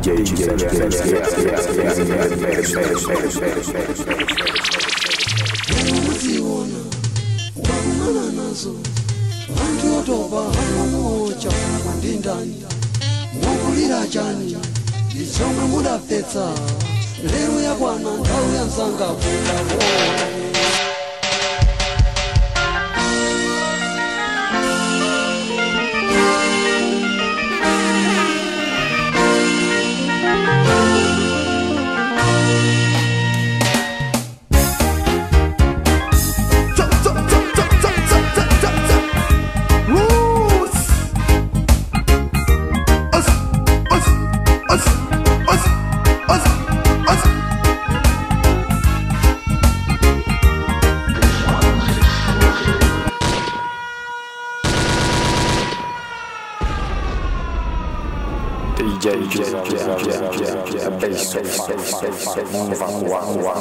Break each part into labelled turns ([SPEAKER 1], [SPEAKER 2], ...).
[SPEAKER 1] ukuthi wona
[SPEAKER 2] wakumana nazo ya nzanga kudakoa
[SPEAKER 1] Saya i n g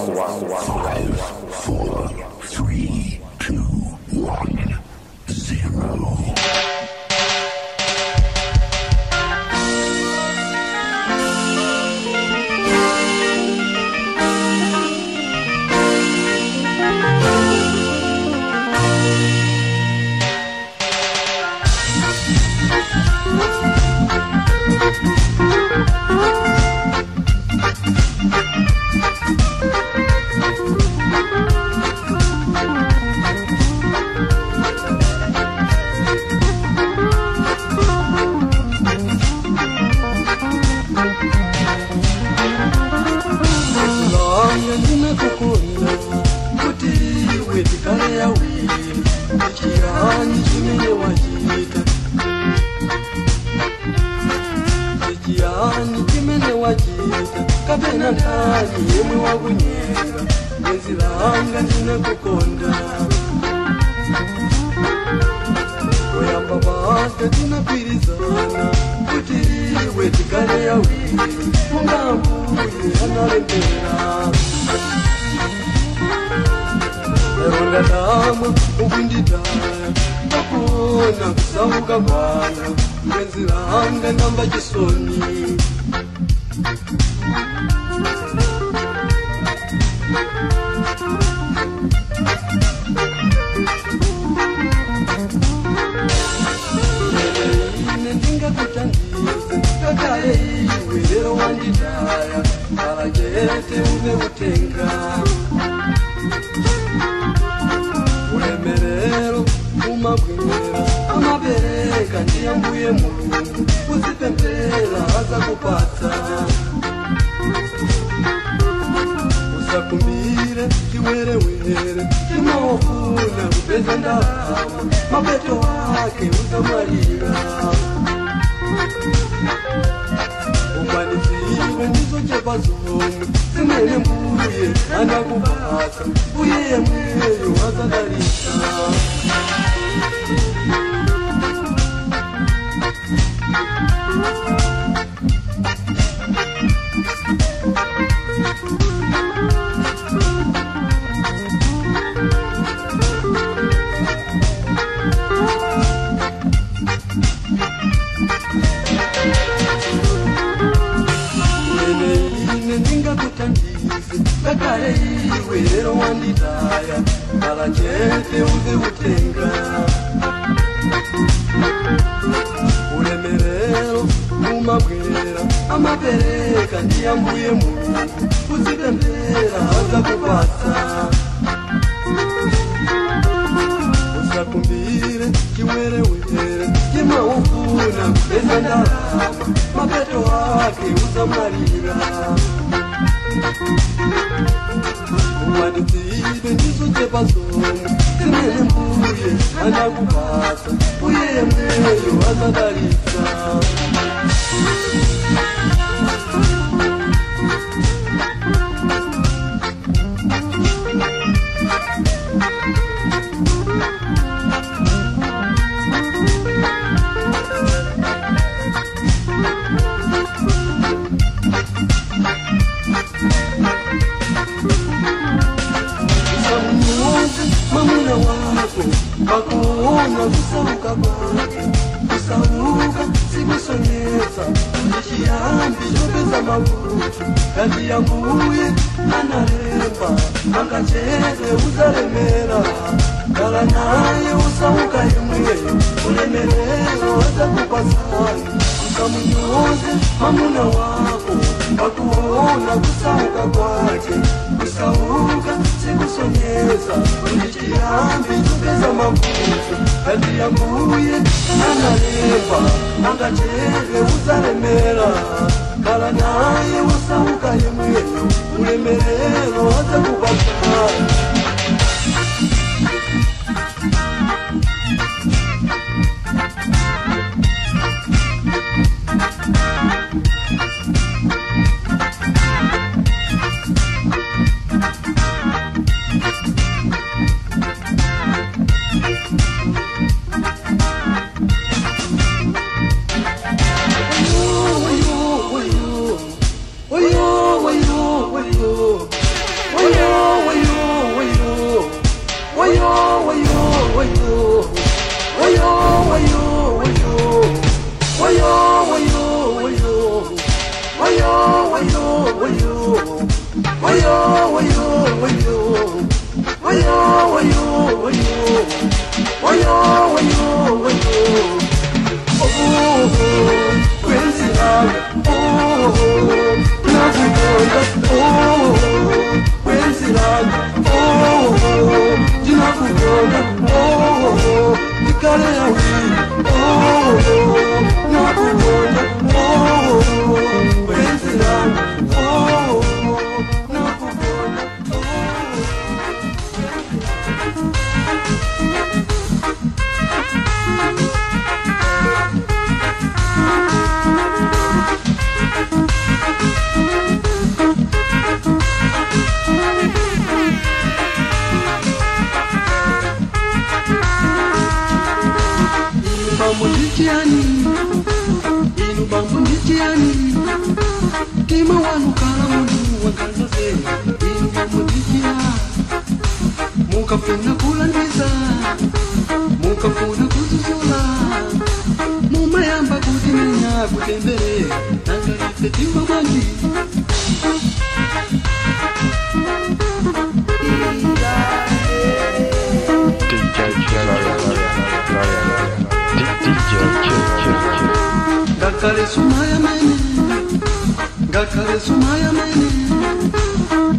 [SPEAKER 2] kutembea nakarafetiwa maji gakare sumaya mene woni sumaya mene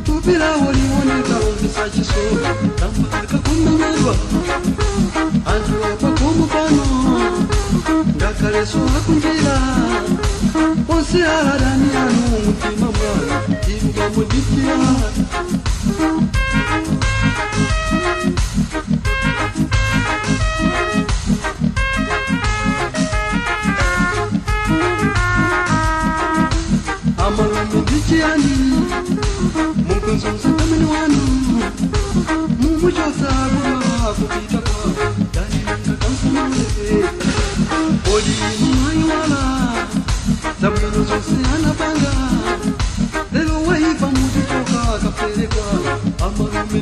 [SPEAKER 2] tupira olioneka ombisa kisolo tambalaka kumemerwa antu kumu kumukano gakare suwakunjira siarani anunti mamana inga mudikia amala mudikiani munkunzumsitaminuanu mumujosagumakupitaku Zabiru sosna na banga Delo wei choka Amaru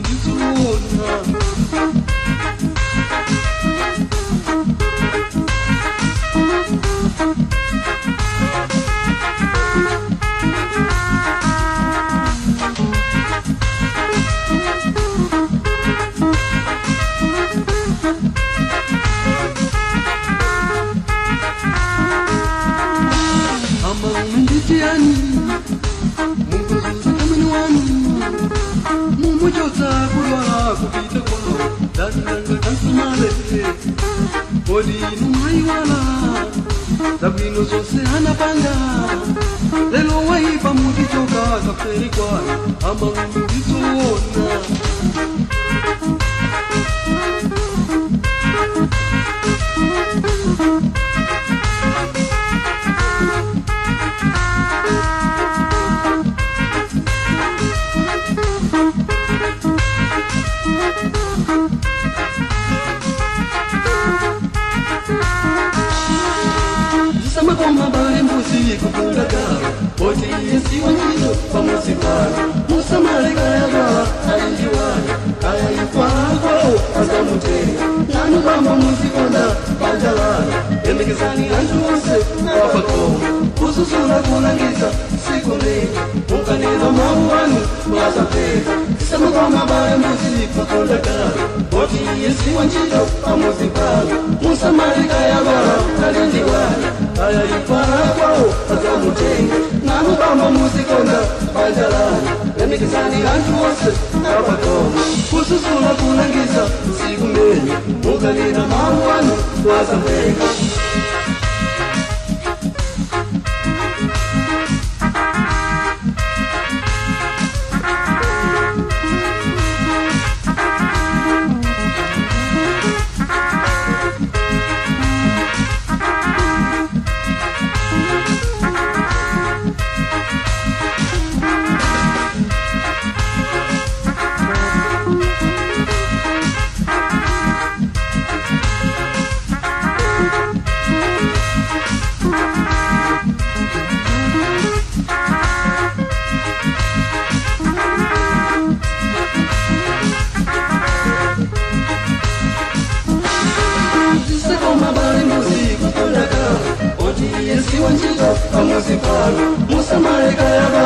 [SPEAKER 2] kiwinjiro kamusipana
[SPEAKER 3] musamale kayaba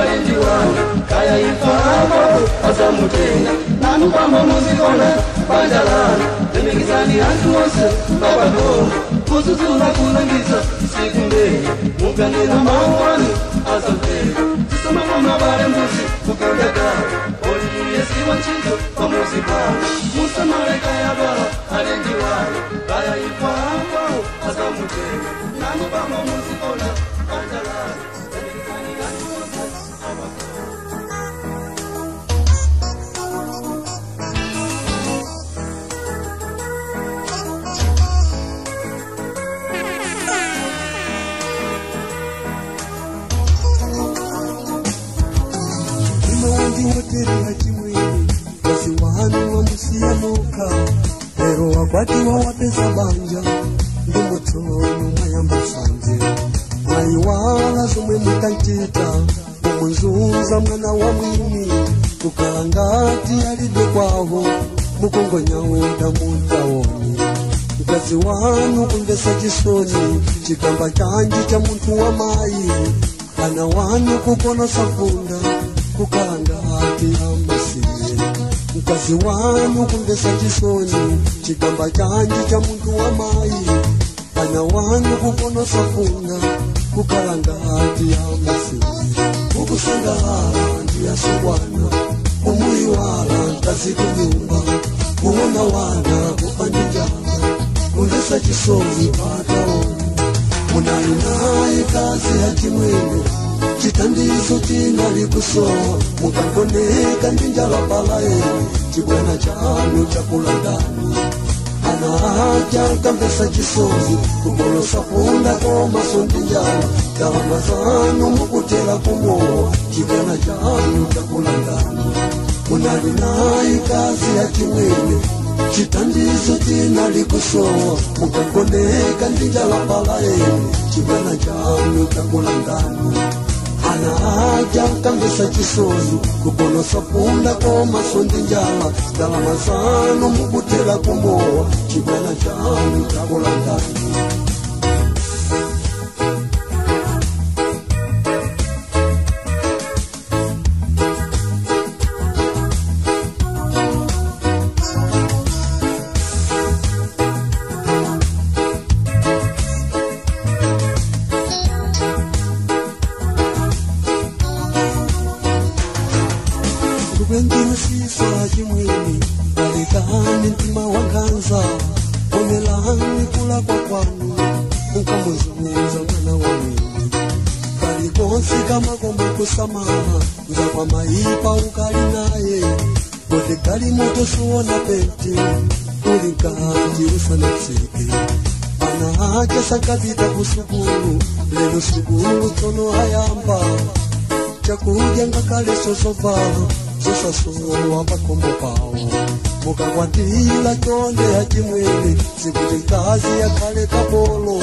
[SPEAKER 3] alindiwana kaya
[SPEAKER 2] ifaamo asamutenda nanukwamba muzikona banjalana nemikisani antu mose babadoma kuzuzula kulangisa siku mbeni muganira mawani azamtenda tisamamamabale mbusi kukendagana e s t Łańczyków po m u z y k a Musa Mareka j a b a Alenki w a r a j a i Płako, a za m u z y k Nani Bama Muzykola, a n d a l a Thank you. kusiyamuka ero wakwatiwa wapesa banja ndimotono mayambasanje aiwala zomwe mutanjita mumunzuza mwana wa mwini kukala ngati alibe kwawo mukungonyauda mutaoni mkazi wanu kumvesa chisoni chikamba chanji cha munthu wa mayi ana wanu kuponosa funda kukala ngati ambasiyeni mukazi wanyu kumbesatisoni chigamba chanji cha muntu wa mai ana wanyu kuponosa funa kukalanga hati ya masi kukusanga hati ya sobwana kumuiwala kazi kunyumba kuona wana kupandijana kumbesatisoni patao unayunayi kazi hati mwene citandisuti na likuso mukangoneka ndinja la palae cibwena canu cakulanda ana jakambesa cisozi kubolosa kunda komaso ndinja dalama zanu mukutela kumo cibwena canu cakulanda munali nai kazi ya cimwene citandisuti na likuso mukangoneka ndinja la palae cibwena canu cakulandanu na haja kambisa chisoni kugonosa punda koma sondi njala dala mazano mubutela kumowa chibwana chanu takulandani kale sosovalo sosasowa makombo pao mokakwatila conde ya cimwene sikuti kazi ya kale kabolo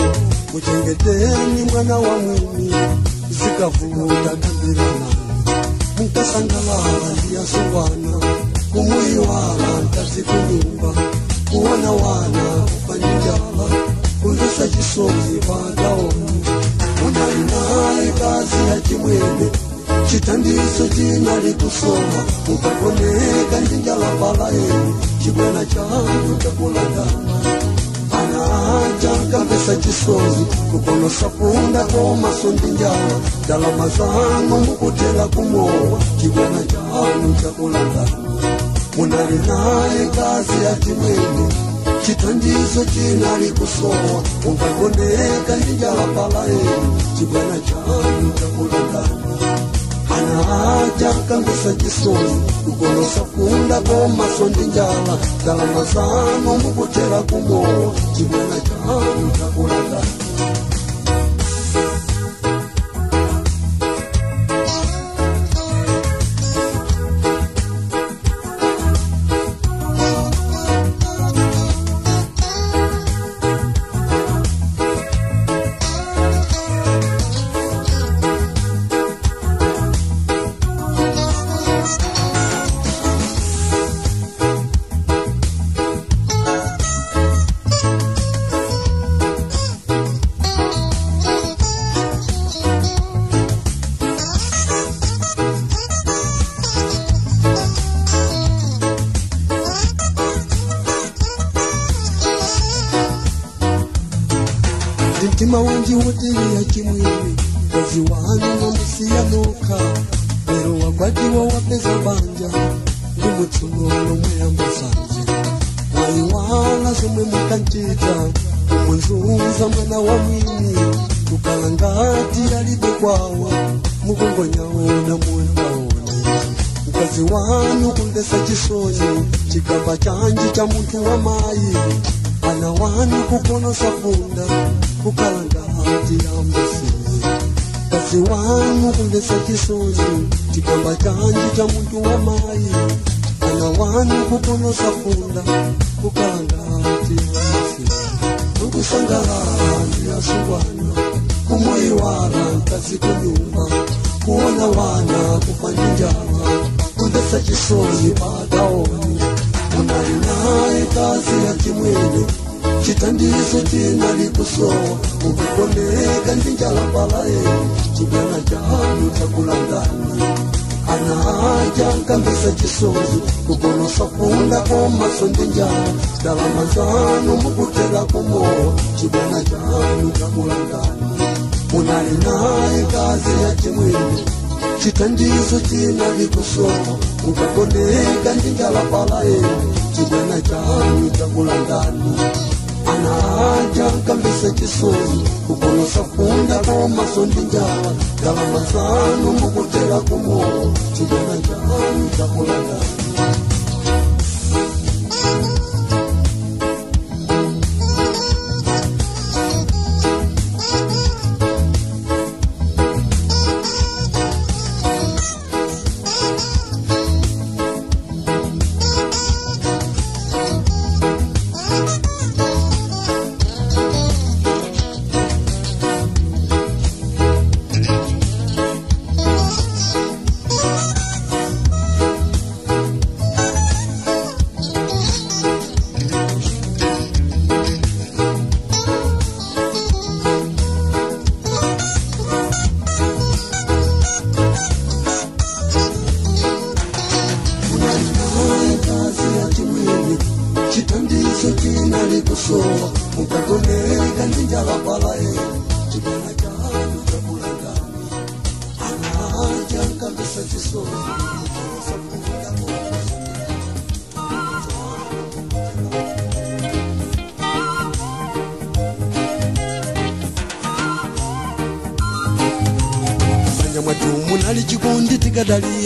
[SPEAKER 2] kucengeteni mwana wa mwini zikavuta kambirana mukasangalala ndiya sowana kumuiwala ntasi kunyumba kuwanawana kupanyinjala kundosa cisoni vatao citandiso cina likufo ukakoneka njinjala balae cibwena cangu cakulagama anacakabesa cisozi kukonosakunda komaso ndinjala dalama zangu mukutela kumowa cibwena cangu cakulagama munali naye kazi yatimwene citandiso cina likusowa ukakoneka njinjala balae cibwena cangu cakulagama cyaka nguseka isoni ugorosa kunda bomaso ndinjyana ndaramaza nko mu gucera k'umwobo kibona cyane urakuragana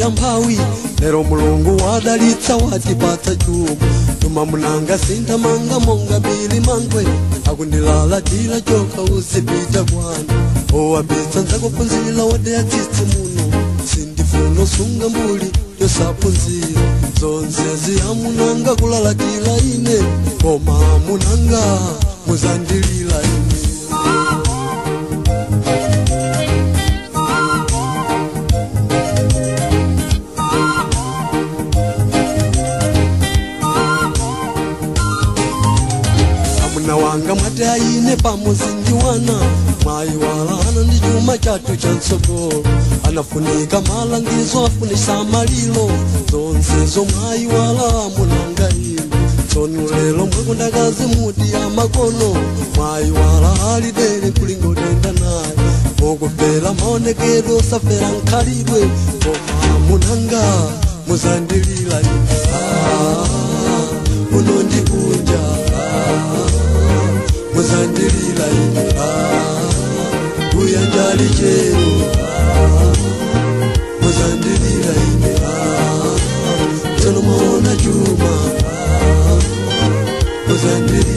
[SPEAKER 2] ya mphawi lero mulungu wadalitsa watipatsa chuma tuma munanga sindamanga monga mili mangwe akundilala tila choka usipita kwana owapitsa ndzakupunzila wadeya tsitsi muno sindifuno sunga mbuli yosapunzira zonzezi ya munanga kulala tila ine koma munanga muzandilila ine pamuzinyiwana mai walana ndi chuma chato cha ntsogolo anafunika malangizo afunisa malilo zonsezo mai wala munanga ino tsono lelo mwakundakazi muti amakono mai wala alidele kulingotenda naye mokupela maonekedwe osafera nkhalidwe koma munanga muzandilila ino ndi kunja muzand ozali jehova ozandilila imea solomona juma ozandili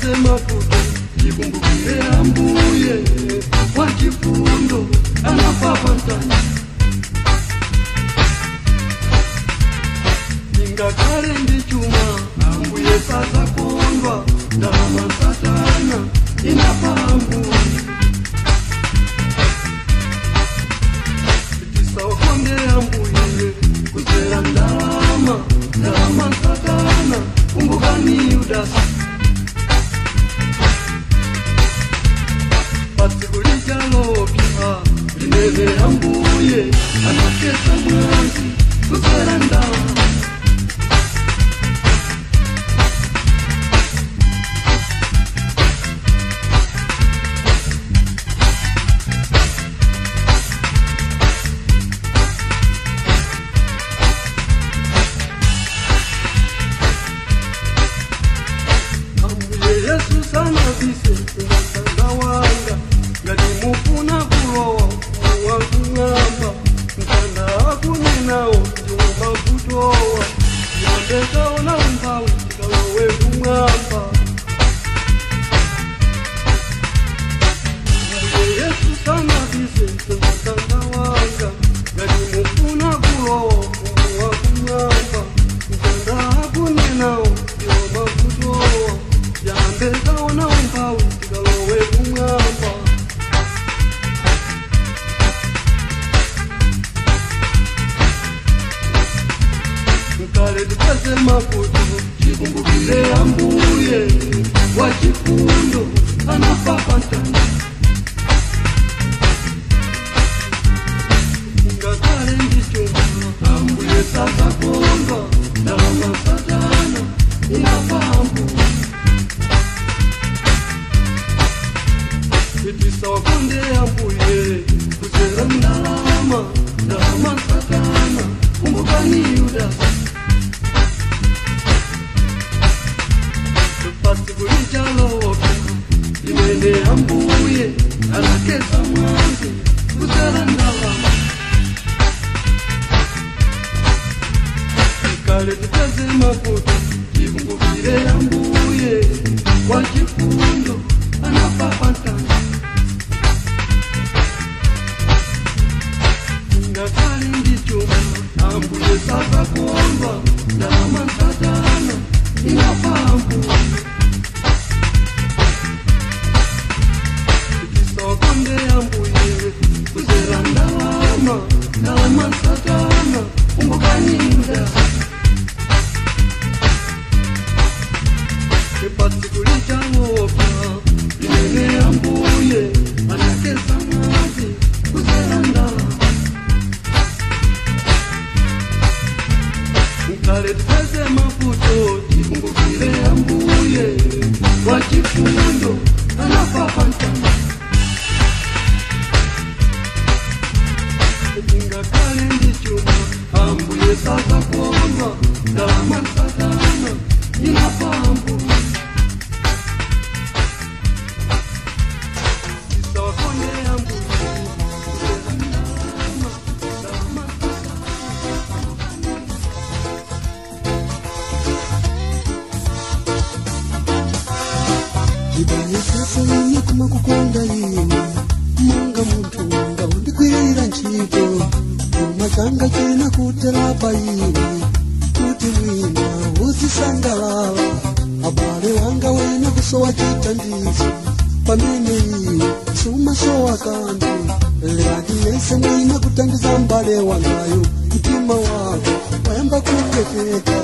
[SPEAKER 2] semaduda ngibumbuyeambuye wakifundo anapapantana ningakale ndichuma ambuye sazakondwa ndamasatana inapambu Yeah. galopia Rineze ambuye Anake sabransi Kuserandala makukondaini manga muntu ngaundikwirira nchito umacanga cena kuterapaini kuti mwina uzisangalala abale wanga wena kusowa citandizo pamene iwe siumasowa kantu lati yese mwina kutandiza mbale wangayo mtima wako wayamba kuteteka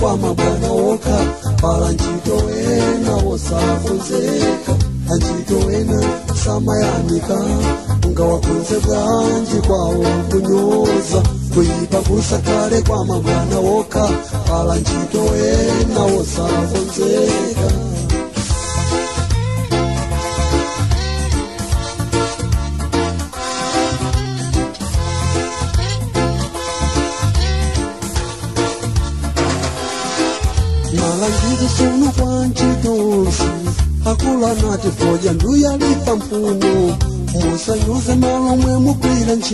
[SPEAKER 2] kwamabona woka bala ncitowena wosakonzeka ancitowena samayamika ngawakonze bwanji kwawakunyoza kuyipa kusakale kwamabwana woka bala ncitowena wosakonzeka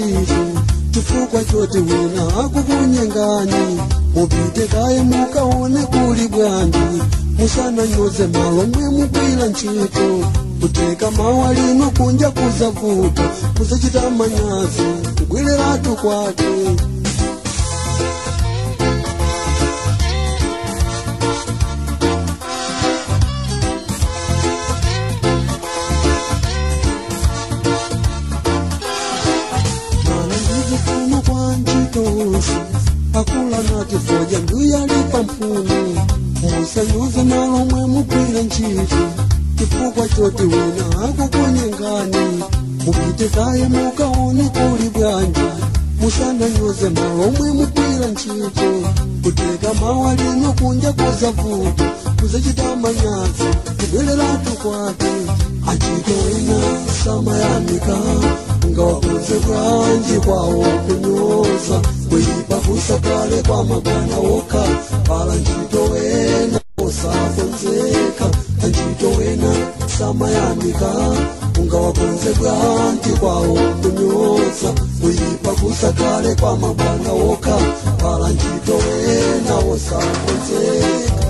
[SPEAKER 2] chivu tifukwa choti wina akukunyengani mubite kaye mukaone kuli bwandi musananyoze malomwe mukwila ntchitu kuteka mawa lino kunja kuza vuto kuzachita manyazi kugwileratu kwake dzaye mukaone kuri vyanja mushanda yoze maomwe mukwira nchicho kuteka mawarino kunja kuza vuto kuzechitamanyatso kubwereratu kwake achike wena samayamika ungawakuze kwanje kwawo kunyosa kweipakusa kale kwa magwana woka pala nchito wena osafonzeka anchito wena samayamika kawakunze kanti kwawo kunyotsa kuyipa kusakale kwamabana woka balanjito wenawo sakonzeka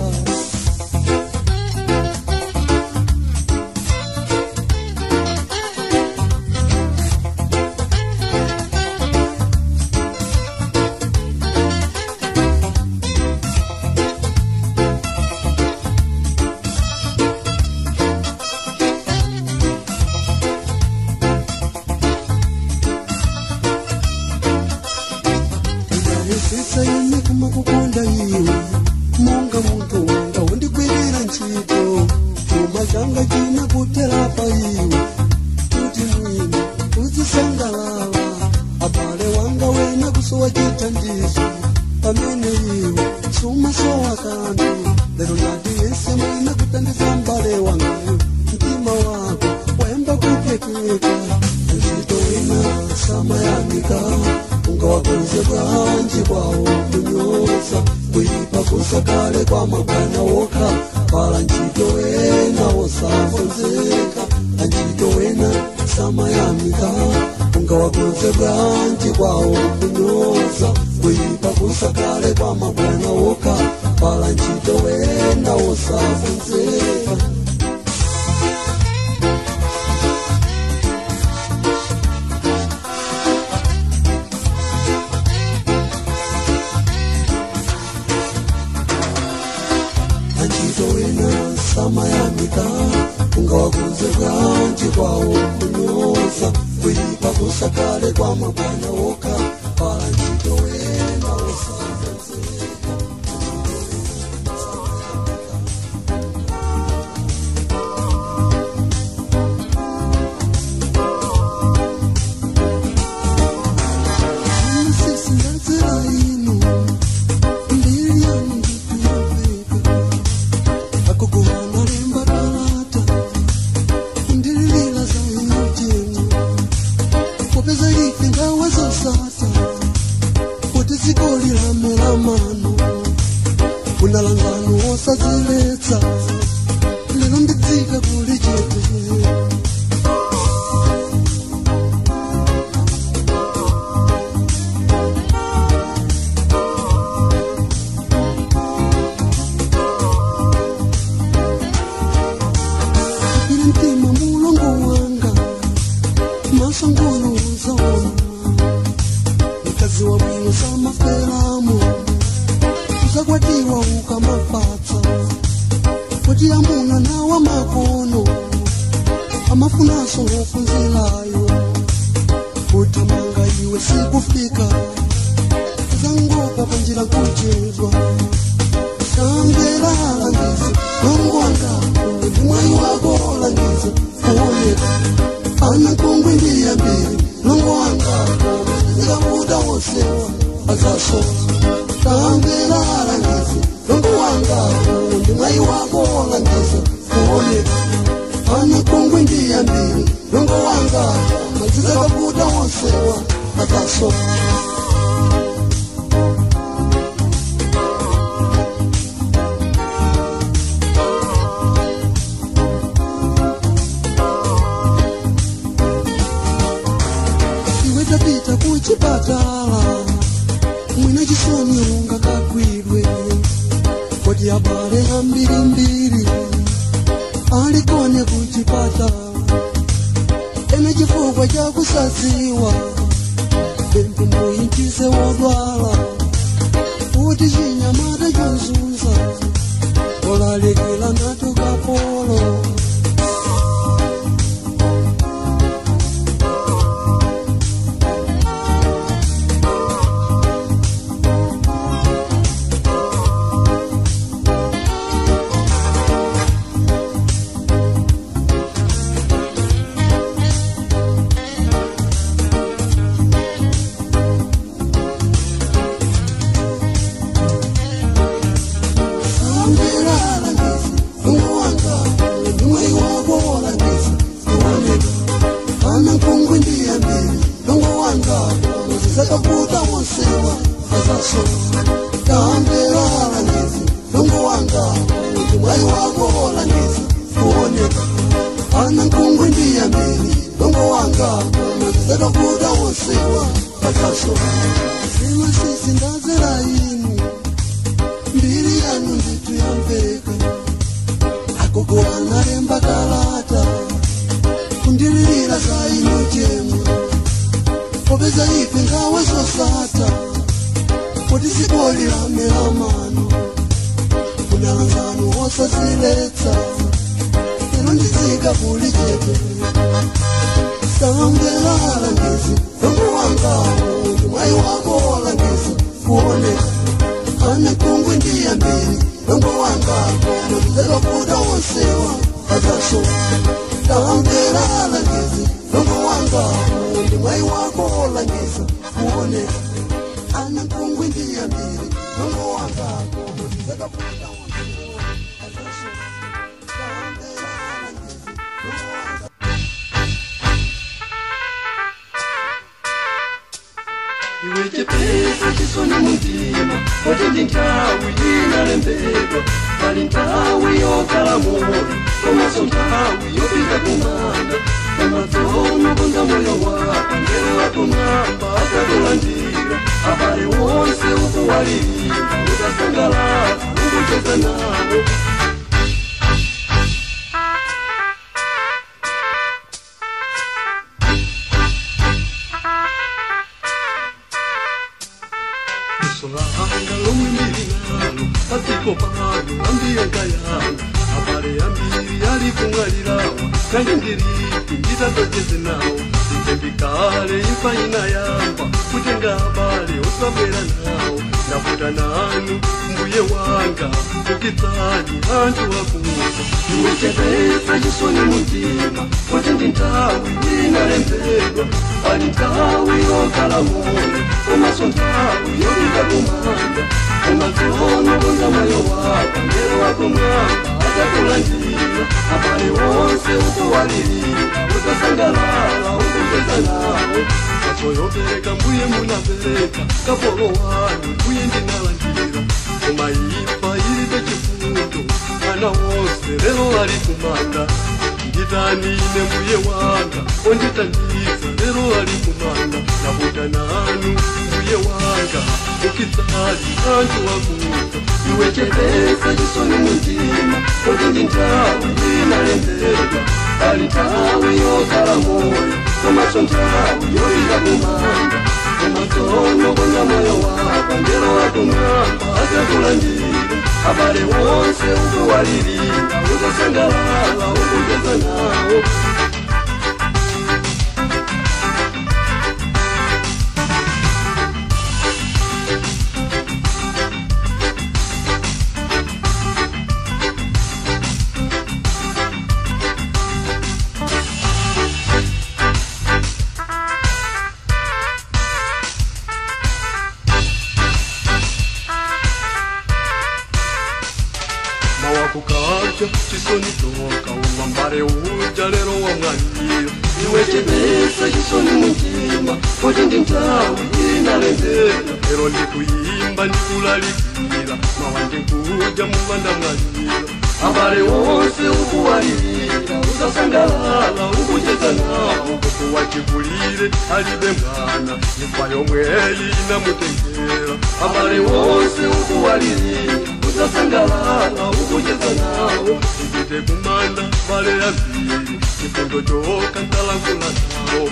[SPEAKER 2] ndikuyimba ndikulalikira mawandikuja mukandamwanira abale wonse ukuwalilira uzasangalala ukuteta nawo kutuwacikulile alibengana nikwayomweyi inamutengela abale wonse ukuwalilira uzasangalala ukuteta nawo ikite kumanda bale yaviri ikondojoka ndalankula nawo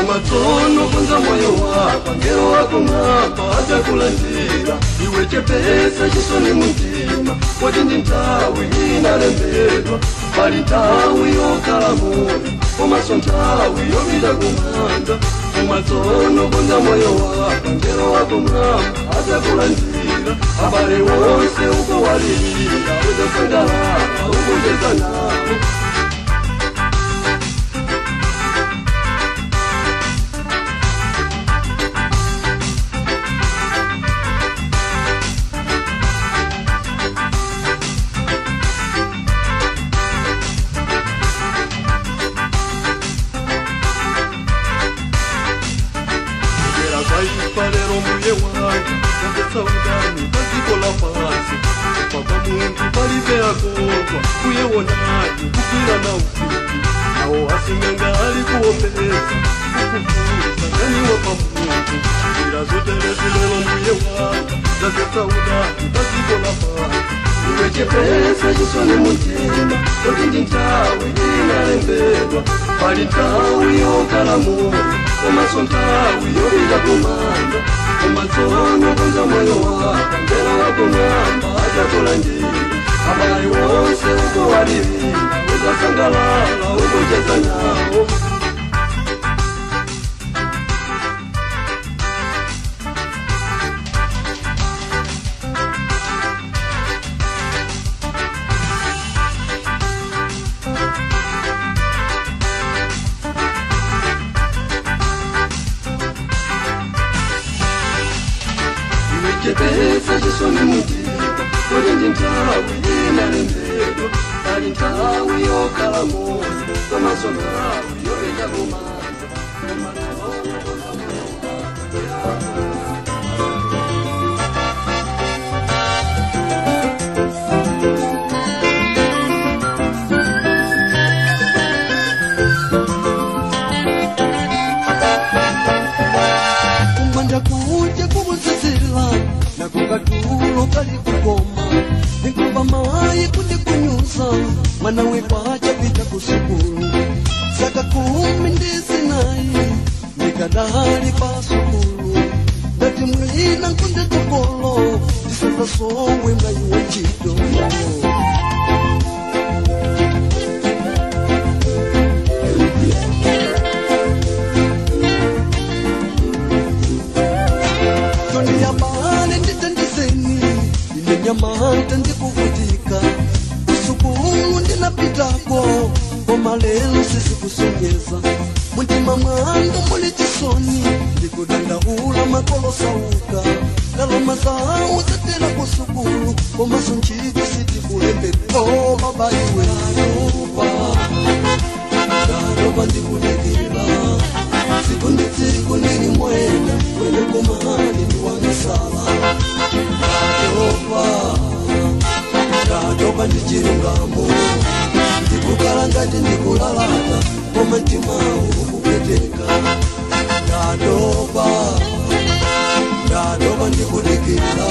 [SPEAKER 2] ungatono kwenza moyo wako ngewo wakungapa hata kulandila iwechepesa chisoni mundima kwatindi ntawi inalembedwa bali ntawi yokala moyo komaso ntawi yomida kumanda ungatono kwenza moyo wako ngewo wakungapa hata kulandila abale wonse uko walilila uzosangalaa ukungezanaa ndiyepesa chisone mutima kuti ndintawi ndinalembedwa pali ntawi yokalamuo komaso ntawi yopita kumanda komatsono kunza moyo wako ndera wakumwamba achakulandira abayi wonse ukowalivina uzasangalala ukujeza nyawo chako koma lelo sisi kusongeza mutima mwangu muli chisoni ndikudenda ula makolo sauka naloma zawu zatela kusukulu koma sonchiki sitikulembe o oh, mabaiwe ndikulekela siku ndisiku ndili mwena wene komani ndiwangisala ayopa ndikuyimira toba ndichiri ngamo ndikukala ngati ndikulalana koma timau kupeteka ndatoba ndatoba ndikudikira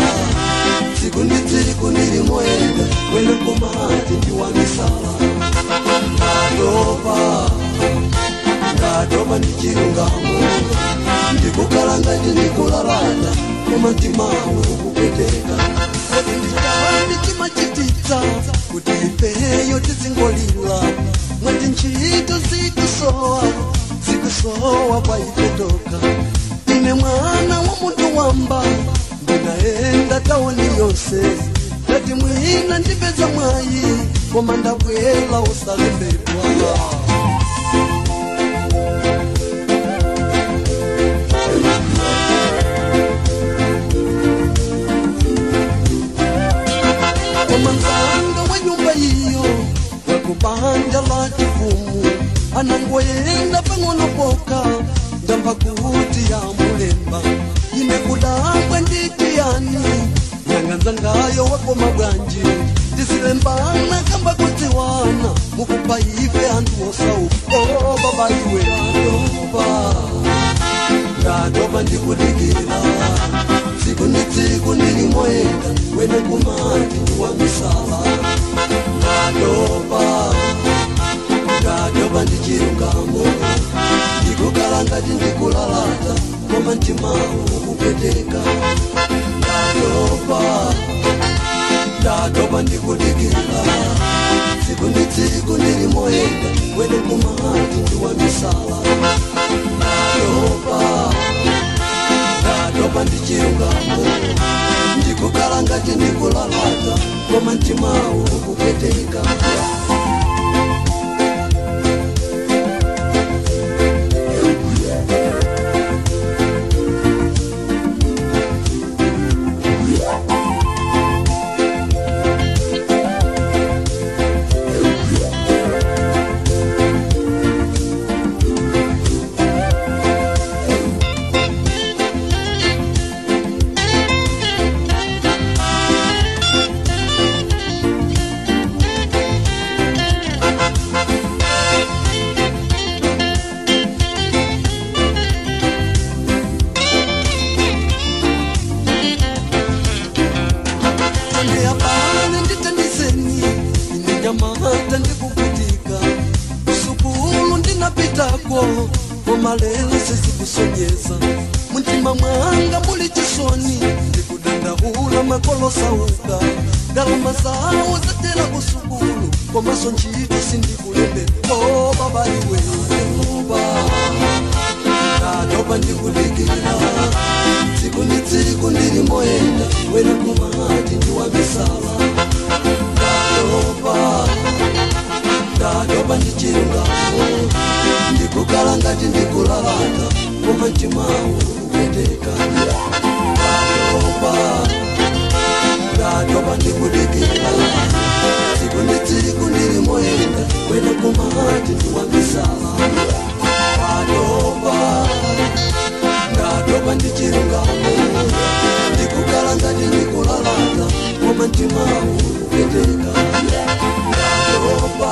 [SPEAKER 2] tsiku nditsiriku ndilimoenda wene komati ndiwanisala ndatoba ndatoba ndichiri ngamo ndikukala ngati ndikulalana koma timau kupeteka machititsa kuti ifeyo tizingolila mwati ntchito zikusowa zikusowa kwaipetoka ine mwana wa muntu wamba ndinaenda taoni yose ngati mwina ndipeza mwayi komandabwela usalembetwa wow. kwa nyumba hiyo kwa kupanga la kifumu anangoenda pangonopoka ndamba kuti ya mulemba imekula kwenditiyani yanganzangayo wakoma bwanji tisilembana kamba kutiwana mukupa ive antu wosaupo babaiwe ndadoba ndikudikilaa mitsiko nilimoyenda wena kumati wa misava ndalopa ndalopa ndichirukambo ndikukala ngati ndikulalata koma mtimawo ukupeteka ndalopa ndatopa ndikudikira tsiku ndi tsiku ndilimoyenda wena kumati wa misava ndalopa ndava ndichiyungamo ndikukalanga tindikulalata koma ntima wokuketeikaa ndaba ndicirungao ndikukala ngati ndikulalata koma cimau ukedekanira ndatoba ndatoba ndikudikira tsiku ndi tsiku ndili moyenda kwene kumati ndiwamisala ndatoba ndatoba ndicirungao ndikukala ngati ndikulalata koma cimau ukedekanira ndatoba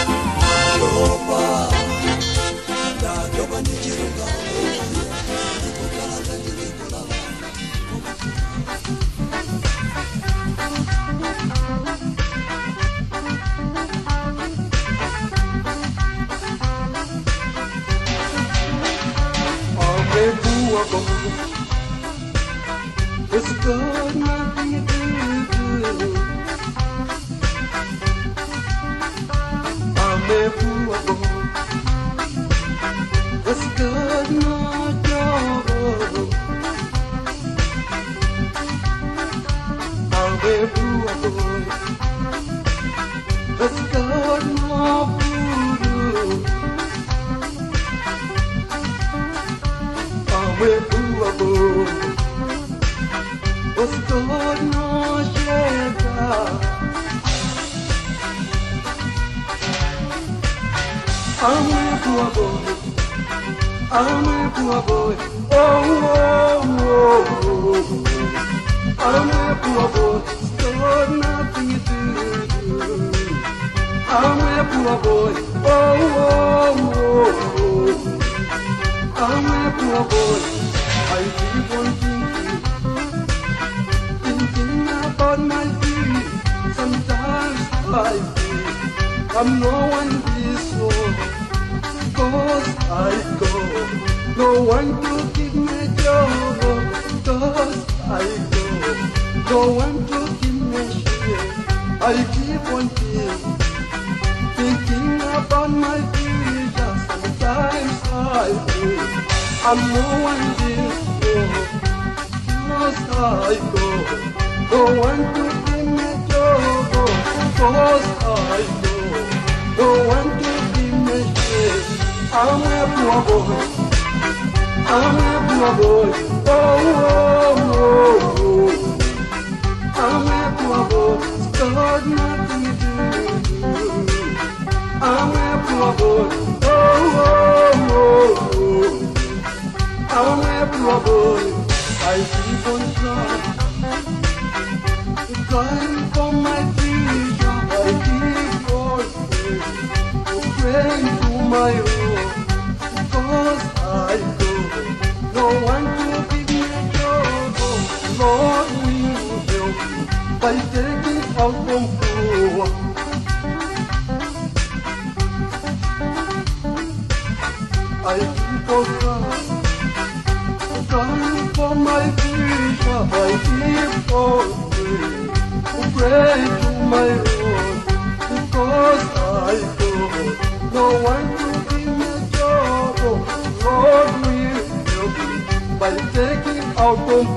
[SPEAKER 2] taking out bomb.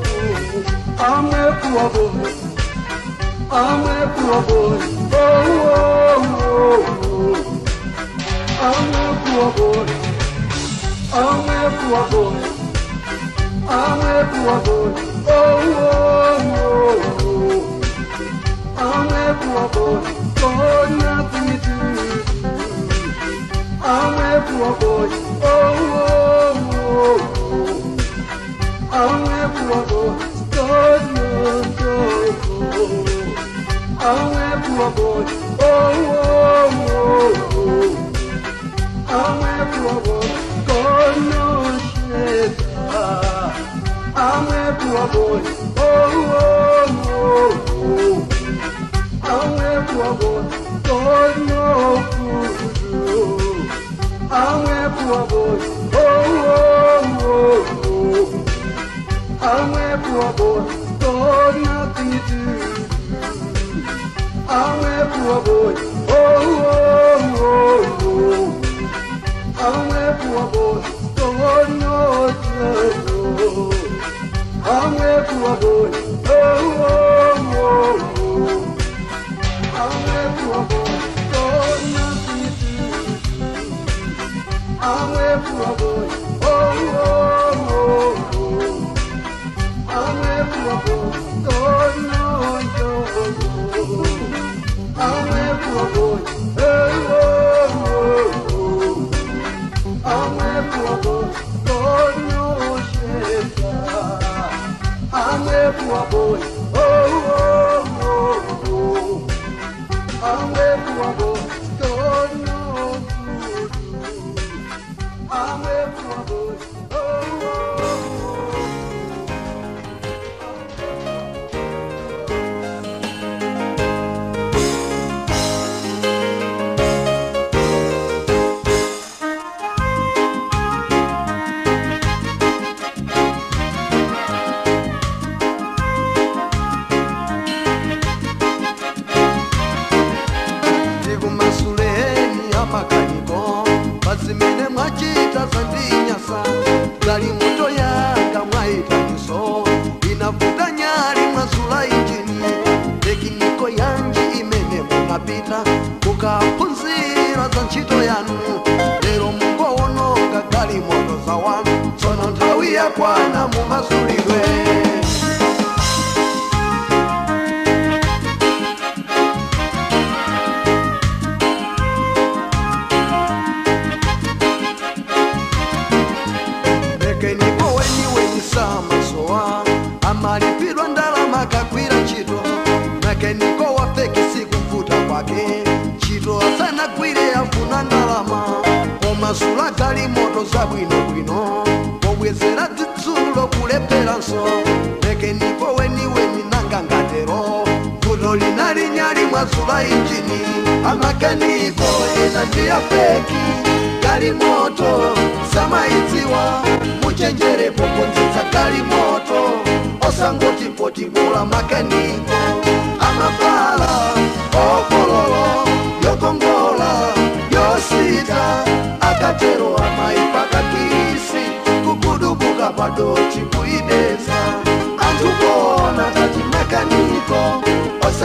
[SPEAKER 2] I'm a poor boy. I'm a poor boy. Oh, oh, oh. I'm a poor boy. I'm a poor boy. I'm a poor boy. Oh, oh, oh. I'm a poor boy. nothing I'm a poor Oh, oh, oh. oh oh. oh oh oh oh. oh oh oh oh. ondoko awebuogo owowo awebuogo konosheba awebuogo owowo oh oh oh oh àwọn ẹ̀bùn ọ̀bọ̀ tó nàbí jù àwọn ẹ̀bùn ọ̀bọ̀ owó owó àwọn ẹ̀bùn ọ̀bọ̀ tó nàbí jù àwọn ẹ̀bùn ọ̀bọ̀ owó owó àwọn ẹ̀bùn ọ̀bọ̀ tó nàbí jù àwọn ẹ̀bùn ọ̀bọ̀. Oh,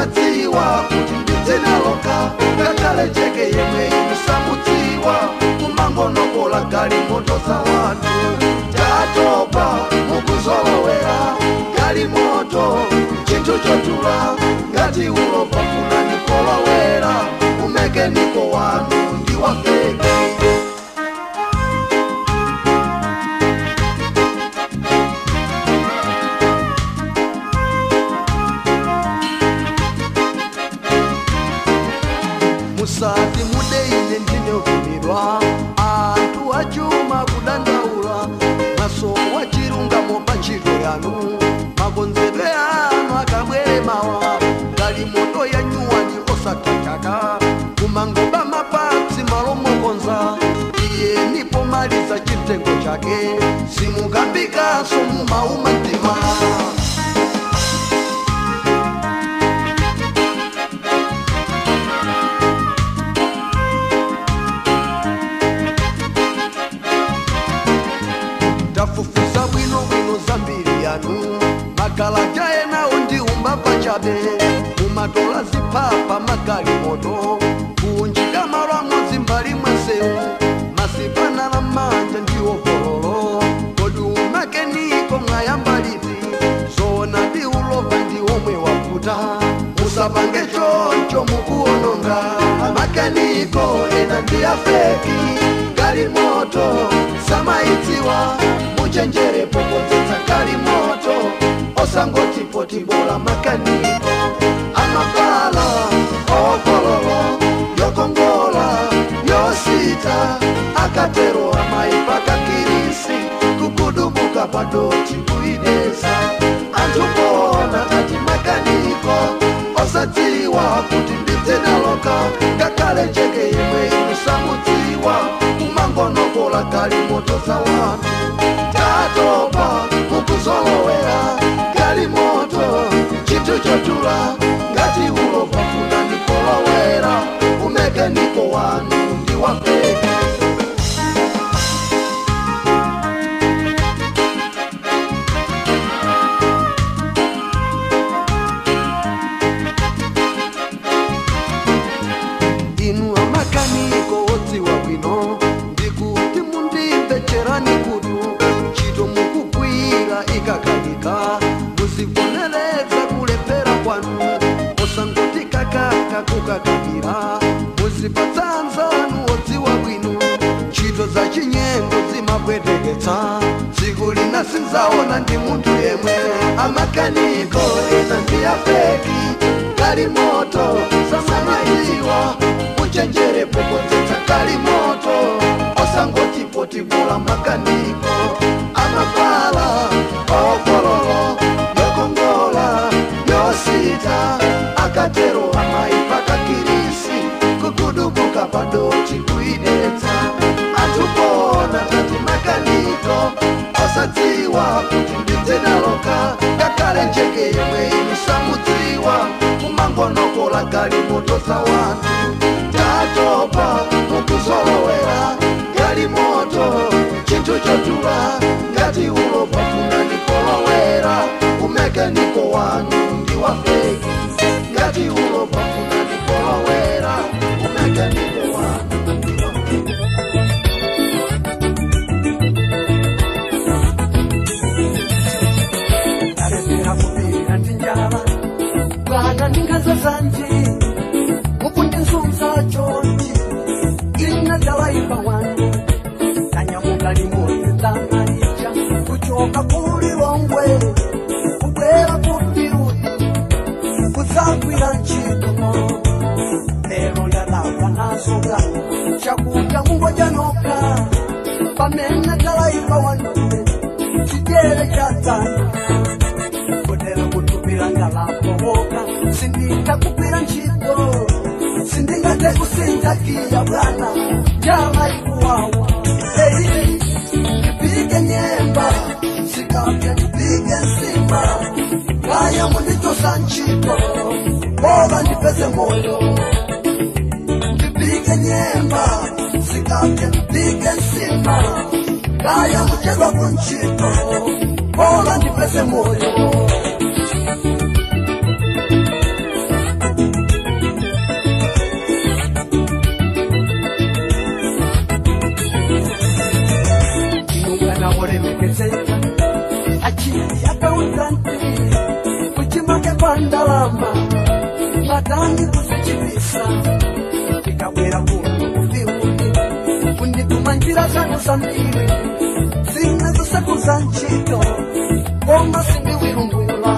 [SPEAKER 2] ndichadziwa kuti ndidzina loka ngatale jeke yemwe inosamudziwa kumangonokola galimoto za wanu tatoba mukuzolowera galimoto chinthu chotula ngati ulo pafuna nikolowera umeke niko wanu ezemoyo ndipiike nyemba zigambye mpiike nsima kaya
[SPEAKER 3] muterwa ku nkiiko ola moyo
[SPEAKER 2] vandikuzitivisa ndikabwera kuvuviuni kundituma njira zvangu zambiri dzimwe dzosekuza nchito omasindiwirungula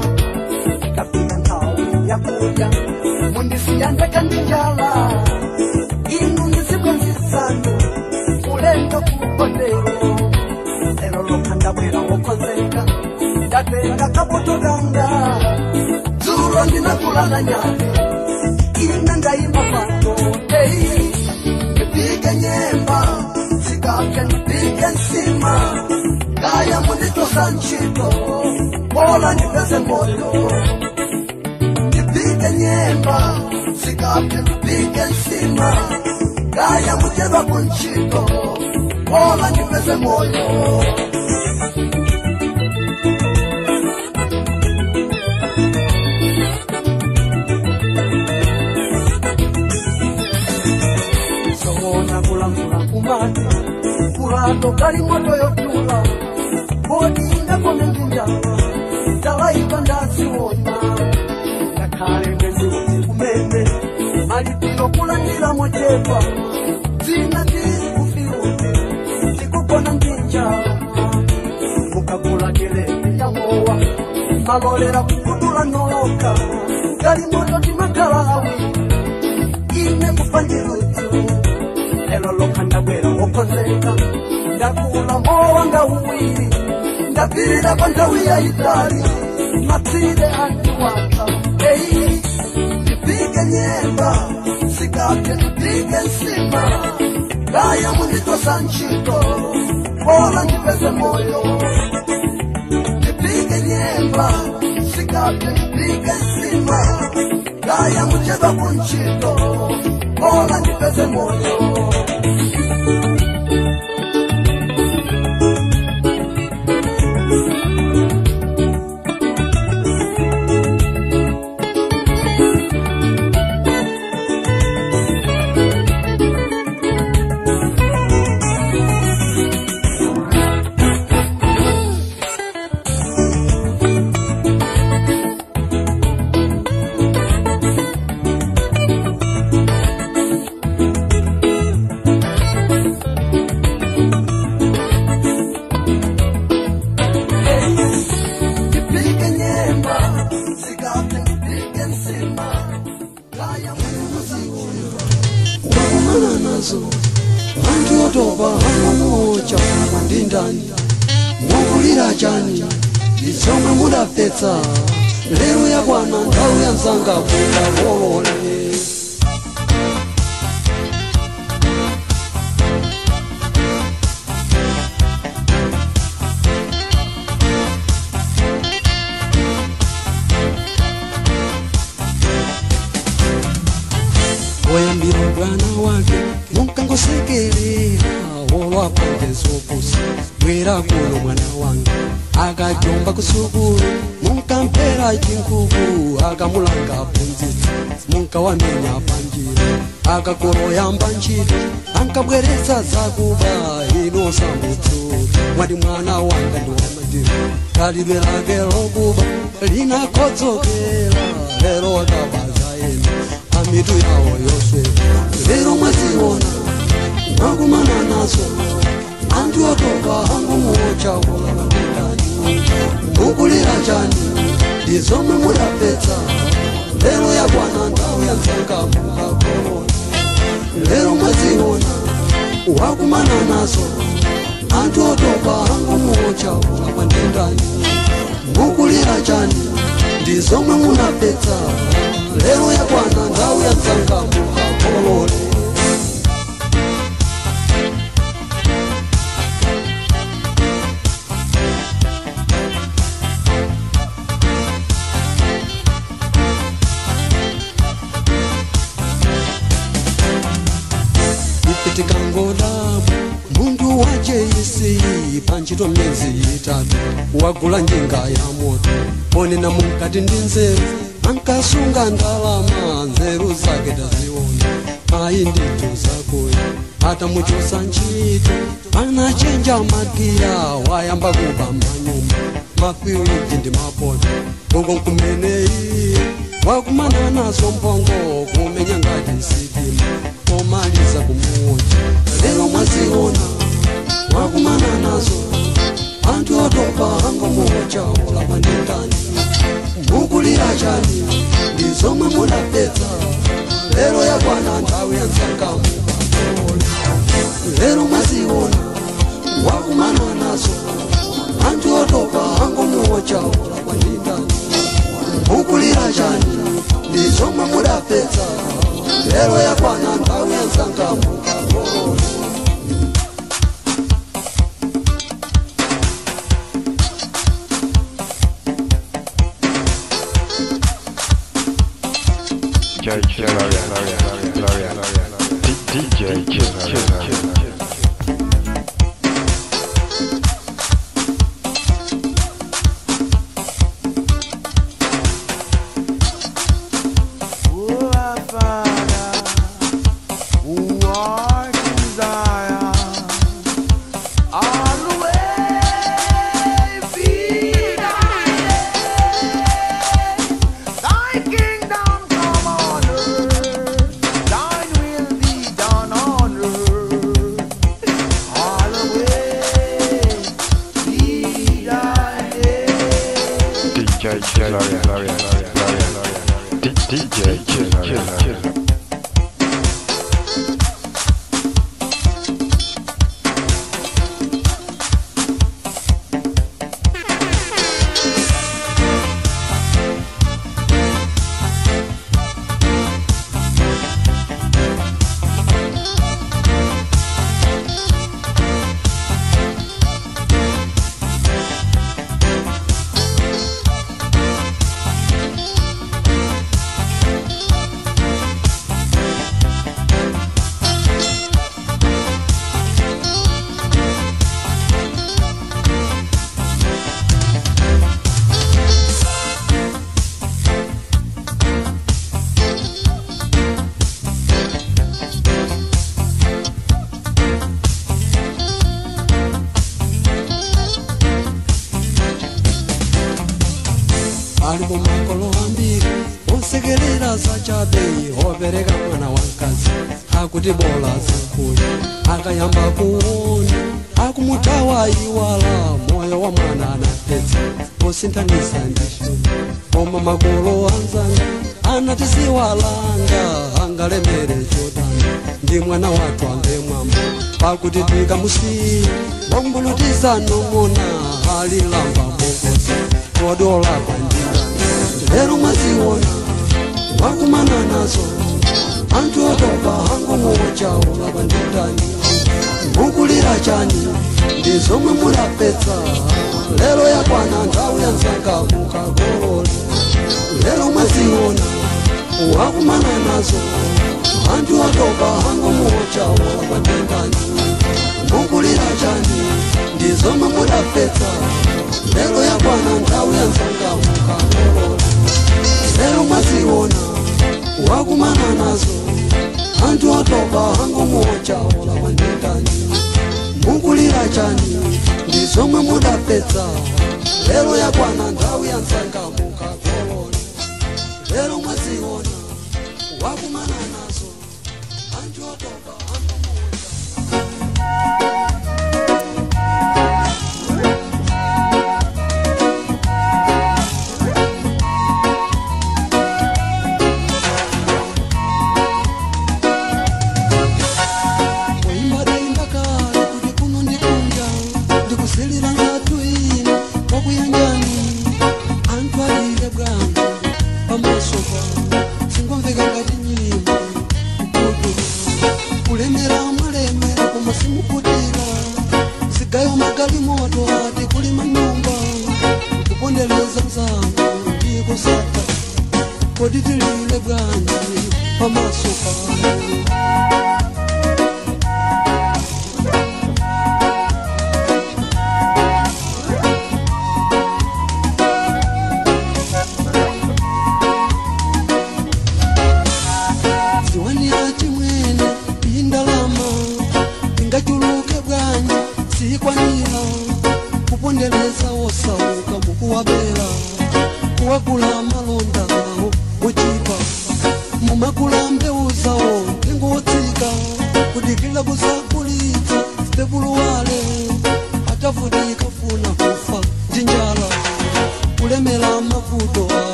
[SPEAKER 2] ndikapinda ntau yakuya mundisiya ndeka ndinjala inu ndizimwe nzizano kulendo kukondero eroloka ndabwera wokonzeka ndatenga kabotoganga dzuro ndinakulana nyake nipiga nsima, kaya munitosa ntchito, bola nipeze moto, nipige nyemba, sikapye nipige nsima, kaya muteva kuntchito, bola nipeze moyo vanhu kari moto yokuva kodinga komengunda ndavaiva ndasiona ndakare ndezuti kumene mari tinokulandira mochepa dzina
[SPEAKER 3] ndiri kufiune
[SPEAKER 2] ndikugona ndinjaa mukakula kerene yamowa malorera kukudula nyoroka kari moto ndim ndakokonzeka ndakuna mowanga uwiri ndapirira kwandau yaitari matsire aniwata ei ndipike nyemba sikate ndipike nsima daya munditosa nchito kola ndipeze moyo ndipike nyemba sikate ndipike nsima daya mucheza kunchito kola ndipeze
[SPEAKER 3] moyo thank you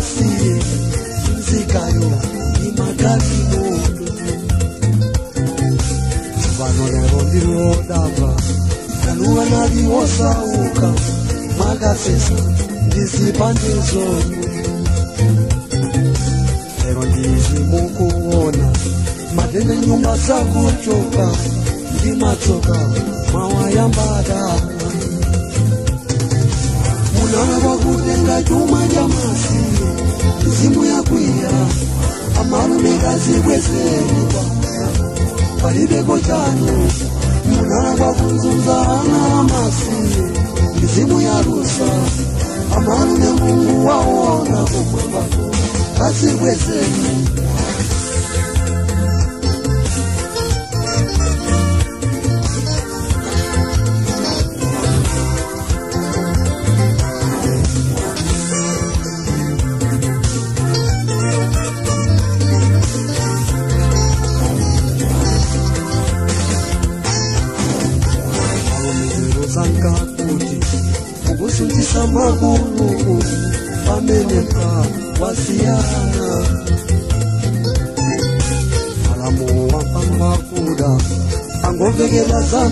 [SPEAKER 2] asiye nzikayo imakati mundu vano lelo ndilodava naluwa naliwosauka makasisa ndisipandizomu lelo ndizi mukuona madene nyumba sakucoka ndimatsoka mawayambada munana vakutenga cuma jamasie zimuya kuya amarumekazi kweseliwa palibekotano munana kwakunzunza ana masi zimuya rusa amarume mungu waona kukwepa kasi kweseliwa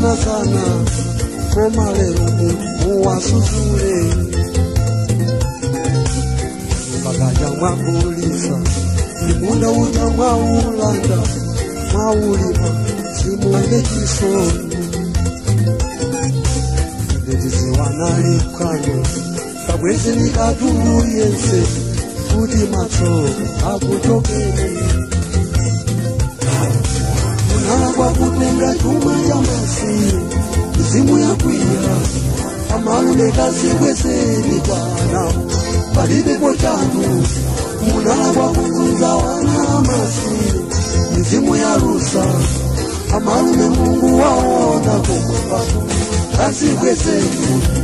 [SPEAKER 2] sana sana komalero muwasusule mbagaja mwakulisa imunda uta mwaulanda mwaulima simwane ciso ndiziwanalikano kabwezinikatulu yense kuti matso akutokele kutenga chuma ya masi zimu ya kwira amalulekasi kweseni bwana palilipo chanu munala kwa kutunza wana amasi mzimu ya rusa amalume mungu waona kokopa kasi kweseni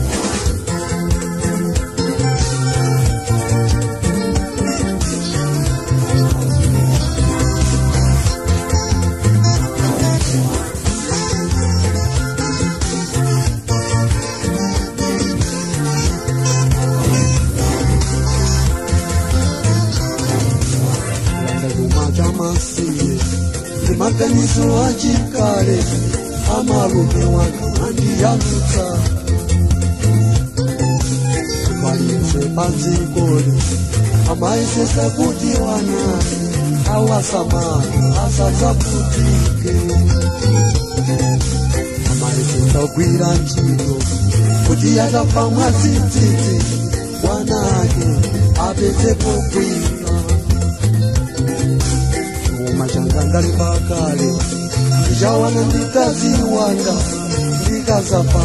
[SPEAKER 2] muntu wachikare amarume wanhu vandiyamutsa vaizvepanzikoni amaisisa kuti wanani awasamanu asatsaputike amaisisakwira njino kuti yatapamwa tsitsitsi wanani apetsepokwira kali bakali njawana nditaziwanga ndikazapa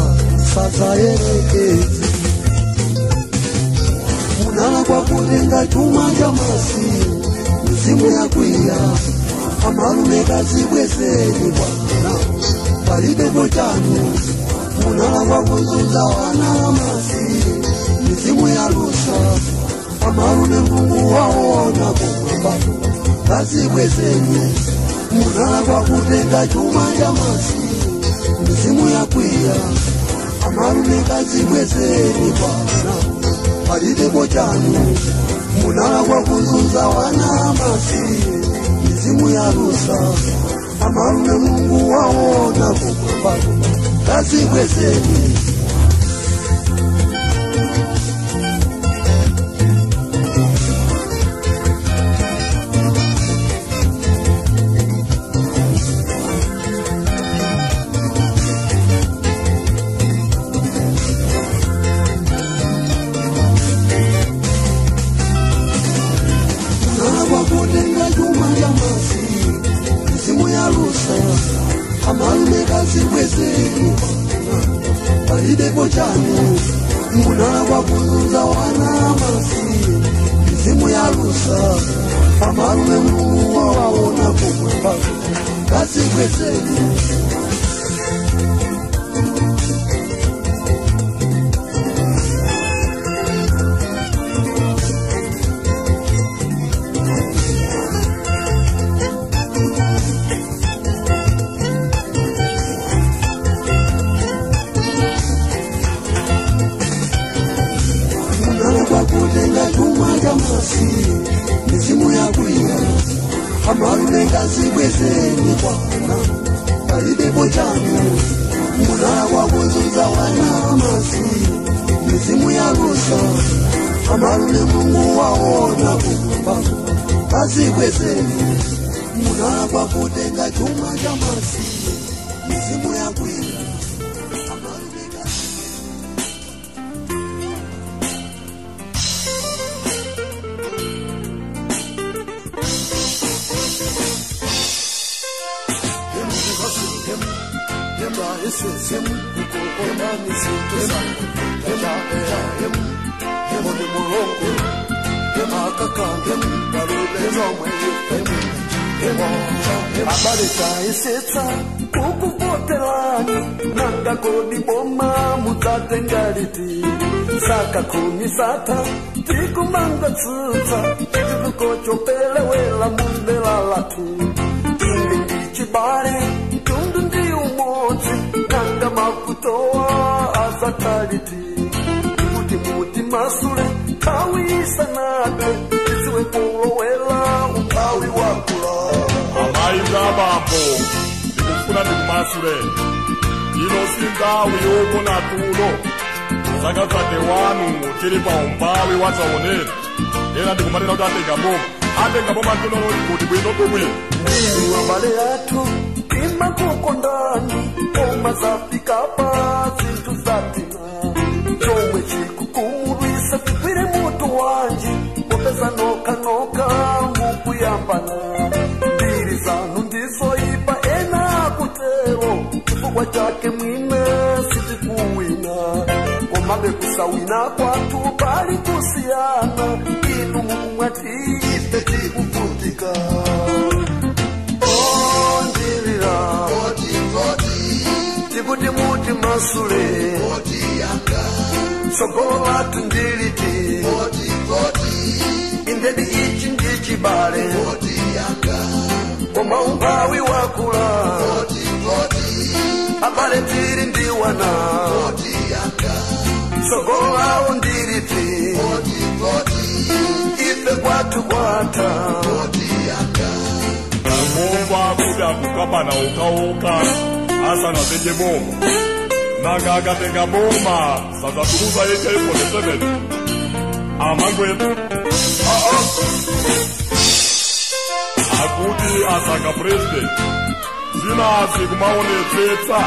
[SPEAKER 2] saza yerekezi kunala kwakunenga tumanja masi nzimu yakwiya amalume kazibwezeniwa palibegotanu kunala kwakuzuza wanala masi nzimu ya lusa amarume mungu wawo na kumwambato kasikwesenye munala kwa kutenga chuma cha masi mzimu ya kwiya amarume kasikwesenye bwana palilipo chanu munala kwa kuzunza wana masi mzimu ya rusa amarume mungu wawo na kumwambato kasikwesenye
[SPEAKER 1] usaoneli yenandi kumanela kuti atenga mbomo atenga mbomo atinoikuti bwinokubwiniwabale yathu imakukondani omazafika pazintu
[SPEAKER 2] zatina comwe cikukumulwisa kukwire mutu wanji opeza nokanoka ngukuyambana mbiri zanu ndizoipa ena kutelo kifukwa cake mwimwe Upepo sawina kwa tupari kusiana Kinu mwati Iteti uputika Ondirira Oti oti Tibuti muti masule Oti yanga Soko watu ndiriti Oti oti Indedi ichi ndichi bale Oti yanga Oma wakula Oti oti Abale tiri ndiwana Oti sogoa undiripi ife
[SPEAKER 1] kwatukwata namova kuda kukapana ukaoka asana teke boma nanga akatenga boma sazakuuza yekeipone 7 amangwepo akuti asaka president zinazi kumaonetsetsa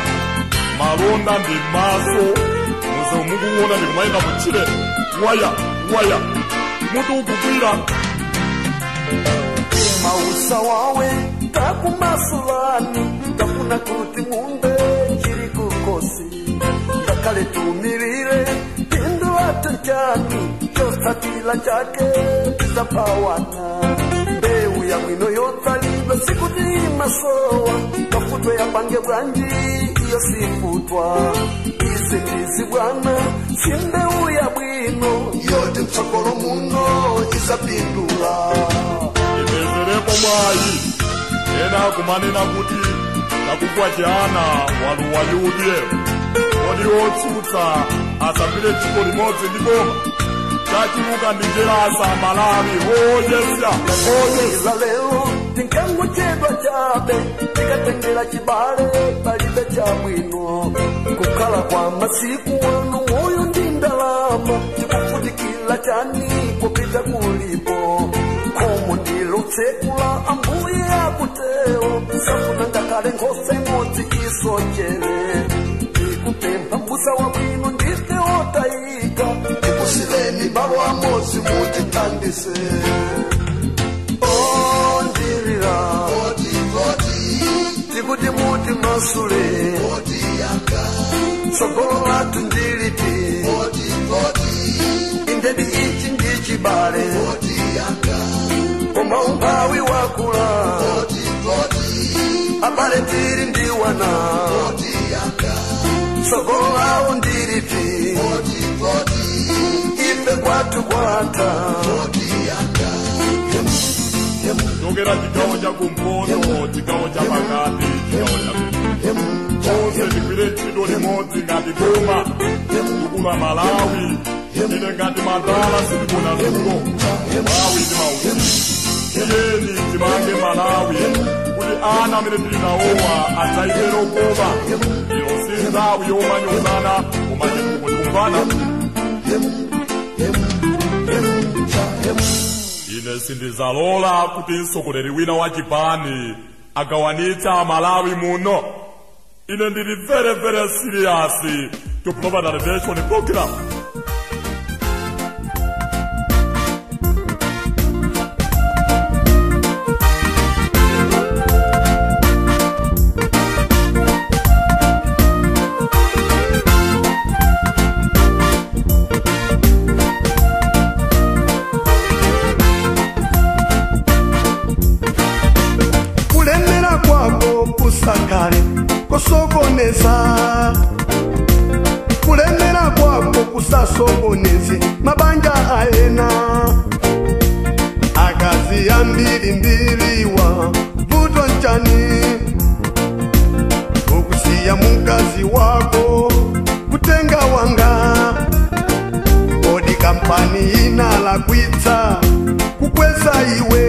[SPEAKER 1] malonda ndimaso no mukuwona ndi kumayika kutchire waya waya mutu ukugwira mausa wawe takumasulani
[SPEAKER 2] ndafuna kuti mumbe chiri kukosi ndakale tumirire tinduwata chatu chosatila chake tizapawana mbewu ya mwino yotalidwa sikuti masowa kafutwe ya pange bwanji yo sifutwa bwana simbeu bwino yote mtsogolo muno
[SPEAKER 1] isapindula inezerepo bwayi ena akumanena kuti nakugwa jana wanu wayudye kodi otsutsa asapile dziko limodzi ndi boma tachimuka ndi njera asamalawi hoyesya hoyesa
[SPEAKER 2] lero tinkanguchedwa chabe tikatengera chibale palibe cha bwino kukhala kwa masiku wanu moyo ndi ndalama tikufutikila chani popita kulipo komo ndilo tsekula ambuye akuteo safuna ngakhale nkhose modzi isochele ndikupempha mbusa wabwino ndite wotayika ndikusireni balo amozi mutitandise oh. sure sokola tundiliti indedi ichi ndichibale koma umphawi wakula apale tili ndiwana sokolawo ndiliti
[SPEAKER 1] ife kwathu kwatha tokera chigawo cha kumpoto chigawo cha makati chigawo cha selikwiletidolimonzi ngati boma ukula malawi ine ngati madala silibona zuro mawi ndi mauli iyeni timange malawi kuti ana amene tili nawowa adzayikero koma iyo si nzawu yomanyozana koma ndikukundikumbana ine sindizalola kuti nsokoleri wina wa japani agawanitsa malawi muno ine ndiri verevere siriyasi toprovadarevechoni program
[SPEAKER 2] kusokoneza kulemera kwako kusasokoneze mabanja aena akazi ya mbilimbili wa vutwa nchani okusiya mukazi wako kutenga wanga kodi kampani inalakwitsa kukweza iwe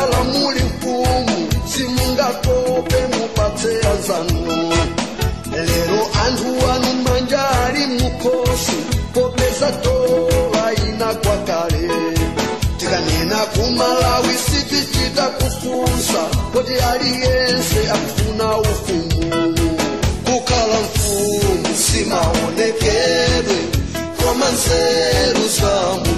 [SPEAKER 2] kala muli mfumu simungatope mupatsera zanu lero anthu anu manja ali mukhosi popeza tola ina kwakale tikanena kumalawi sitichita kufunsa kuti aliyense akufuna ufumu kukhala mfumu simaonekedwe koma nzeru zamu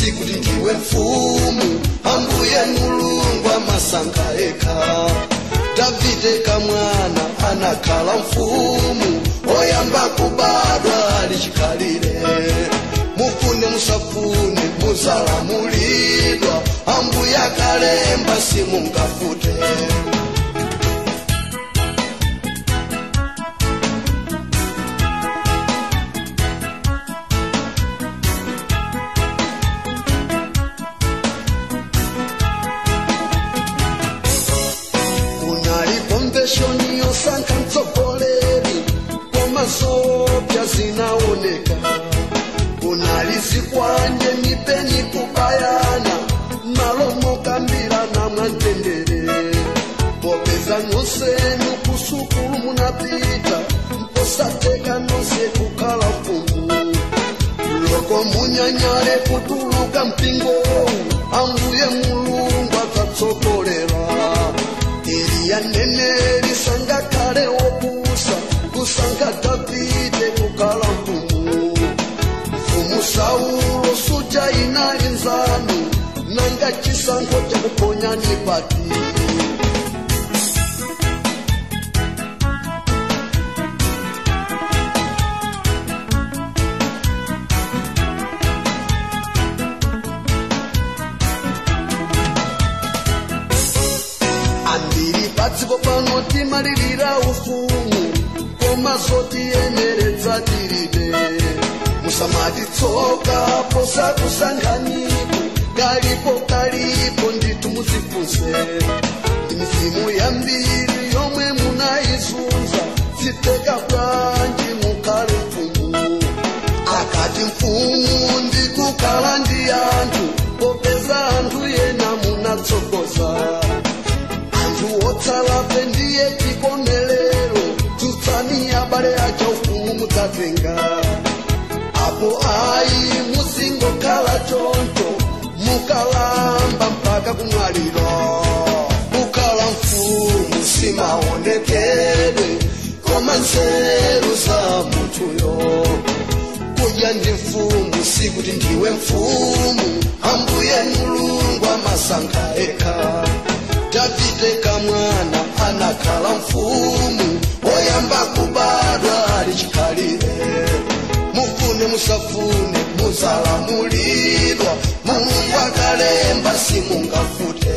[SPEAKER 2] si kuti ndiwe mfumu ambuye mulungwa masanga eka davide kamwana anakhala mfumu oyamba kubadwa alichikhalire mufune musafune muzalamulidwa ambuye akalemba simungafute munyanyare kuduruka mpingo anguye mulungu atsatsokorera eriya nene risanga kare wokusa kusanga dhavhide kukala mfumu mfumu sauro sujaina inzano nanga chisango chakuponya nepatii batsiko panotimaririra ufumu komazotiyemeredza dirine musamatitsoka posa kusanganiko kalipo kalipo nditumuzibvuze mizimu yambiri yomwe munaizunza tsiteka kwanji mukale pfumu akati mfumu ndikukala ndiyantu popeza antu yena munatsokoza tuotsa vapendi yetikonelero tutsani yabale acho kumutatenga apo ai musingo kala chonto mukalamba mpaka kumwalilo ukala mfumu simaonekedwe koma nzeru za muthuyo kuya ndi mfumu sikuti ndiwe mfumu ambuye mulungu amasanga ekha tabite kamwana anakala mfumu oyamba kubadwa ali chikalire mufune musafune muzalamulidwa mulungu akalemba simungafute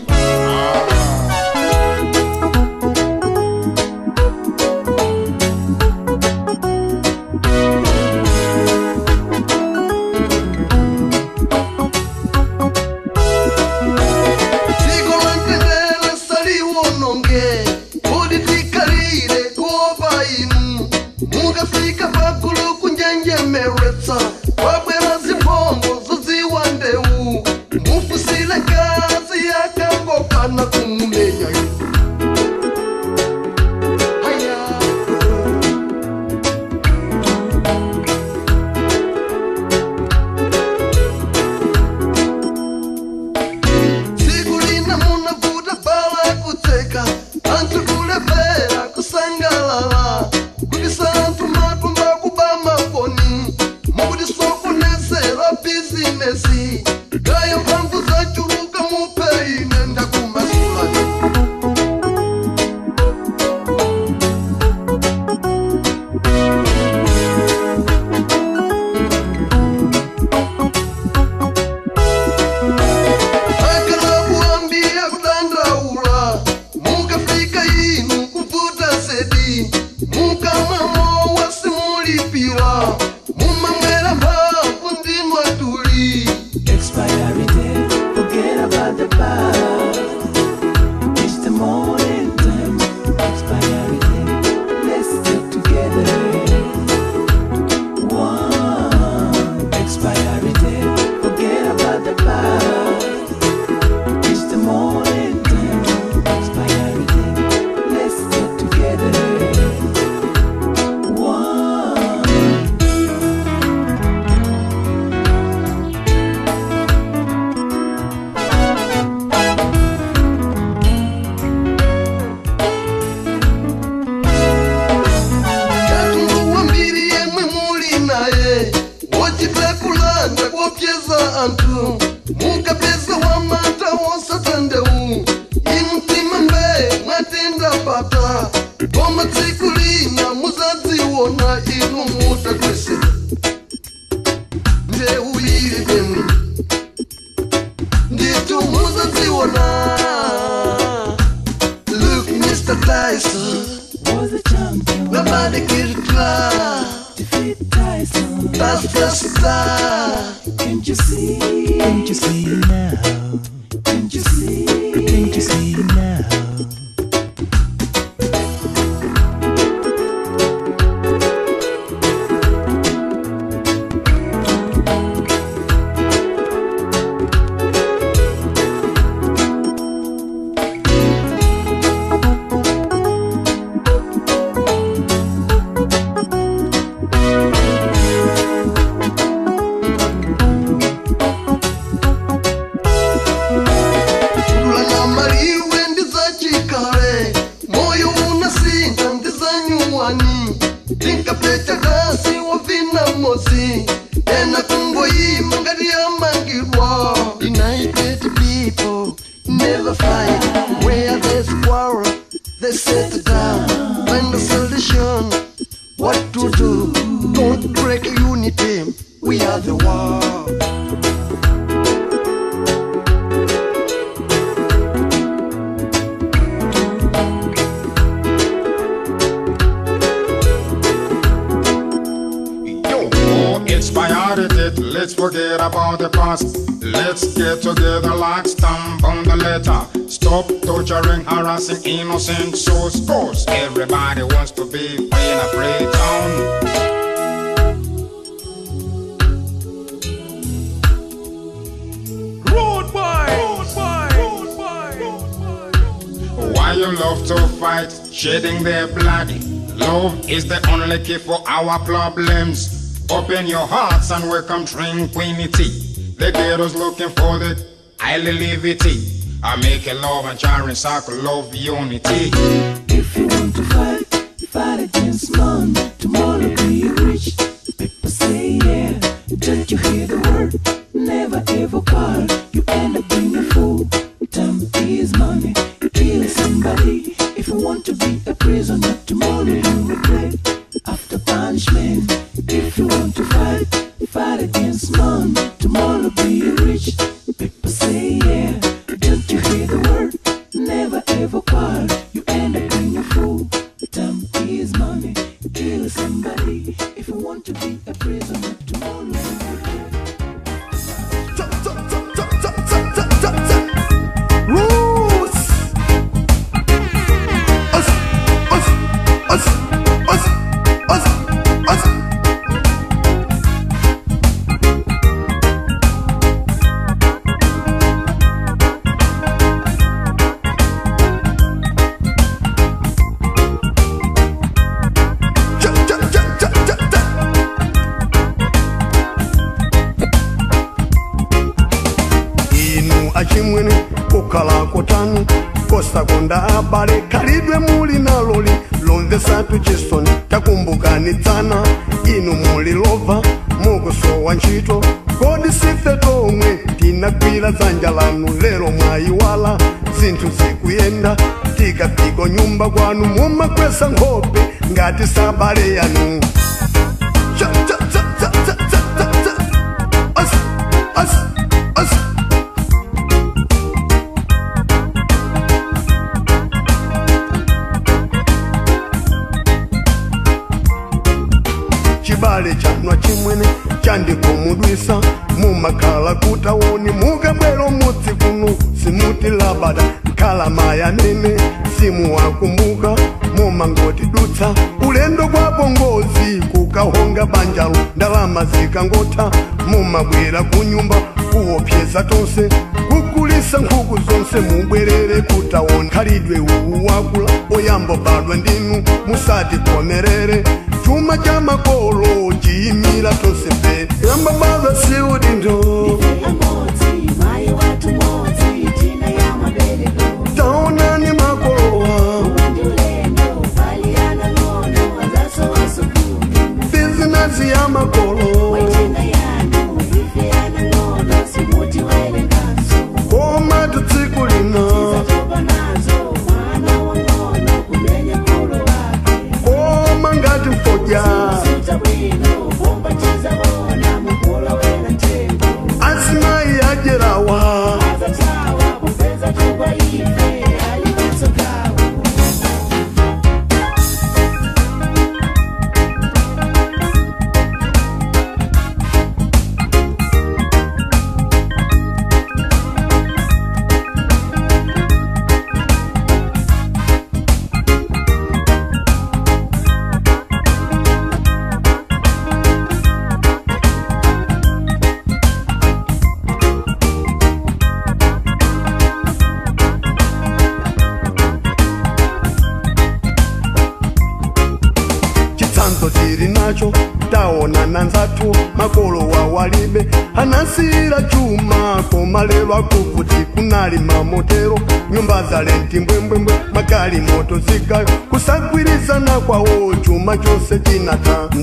[SPEAKER 1] force and shows force. Everybody wants to be free a afraid zone. Why you love to fight, shedding their blood? Love is the only key for our problems. Open your hearts and welcome tranquility. The ghetto's looking for the highly levity. I make a love and try and cycle love the unity. If you want to fight, fight against man. Tomorrow be rich. People say yeah. did you hear the word, never ever call. You end up being a fool. Time is money. You kill somebody.
[SPEAKER 3] If you want to be a prisoner, tomorrow you regret. After punishment, if you want to fight, fight against man. Tomorrow.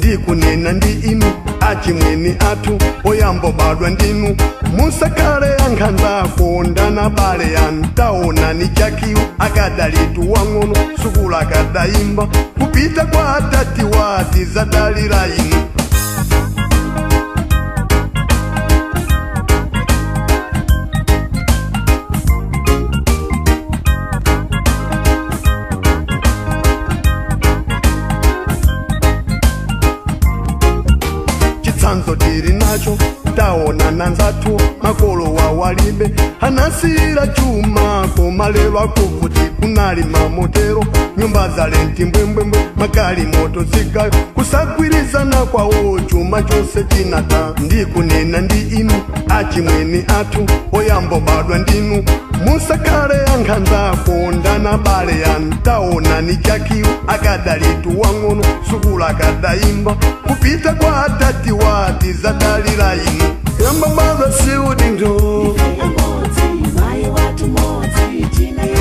[SPEAKER 2] ndi kunena ndi inu achimwene athu oyambobadwa ndinu musakhale yankhandakonda na bale yanu taonani chakiwo akadalitu wang'ono sukulu akadayimba kupita kwa atati wati zadalira inu kasira chuma komalelwa kuvuti kunali mamotero nyumba zalenti mbwembwembwe makali moto zigayo kusagwirizana kwawo chuma chose chinata ndikunena ndi inu achimweni athu oyambobadwa ndinu musakale yankhanza kondana bale yanu taonani chakiwo akadalitu wang'ono sukulu akadayimba kupita kwa atati wa tizadalira inu yambabaza siudindo yeah, Yeah.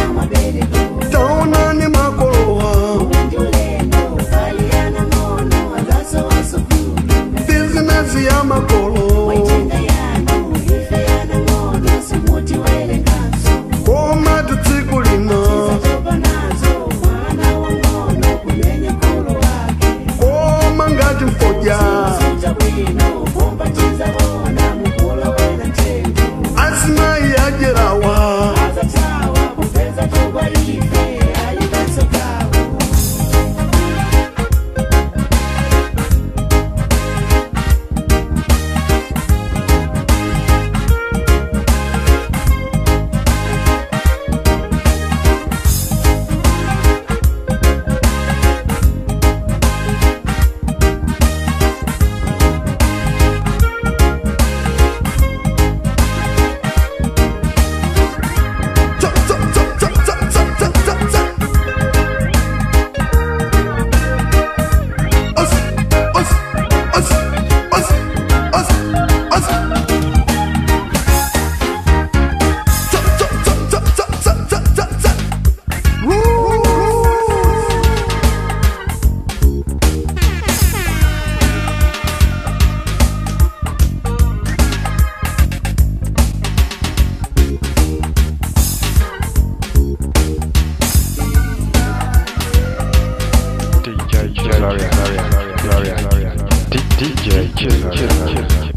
[SPEAKER 1] DJ Killer.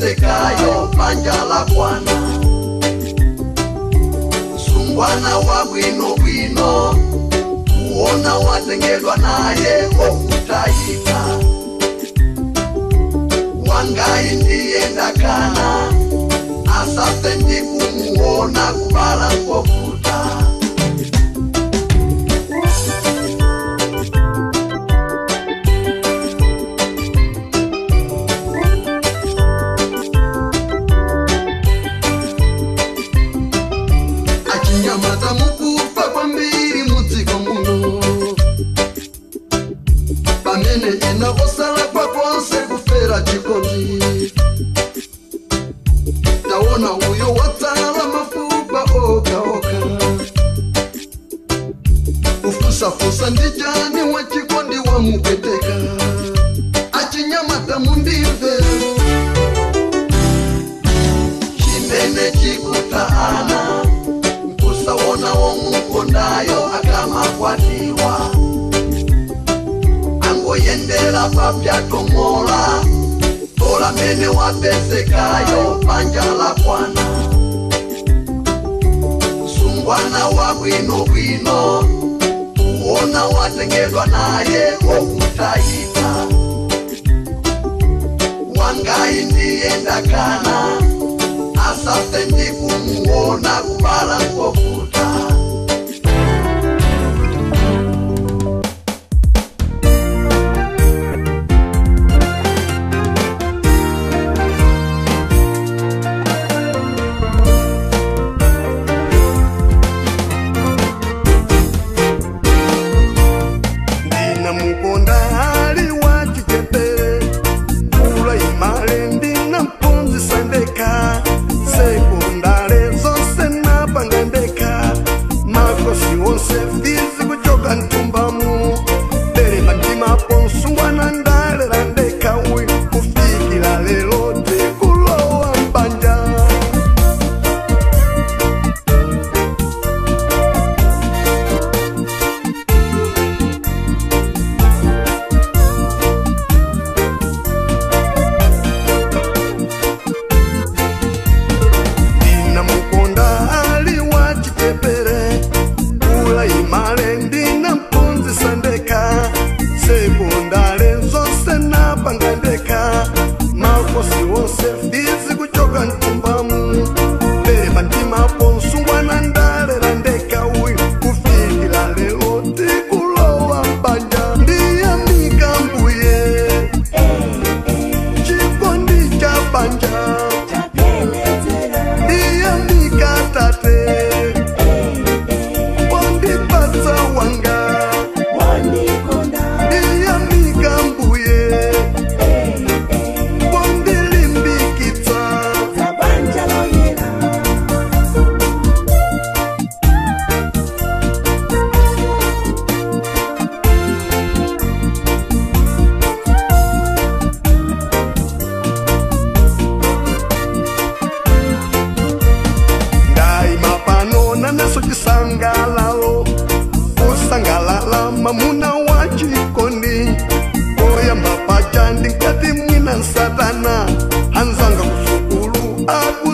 [SPEAKER 2] atesekayo panja la Bwana. Sungwana wa bwino bwino, kuona watengelwa naye okutaika. Wangai ndiye ndakana, asase ndi kumuona kubala ngoku up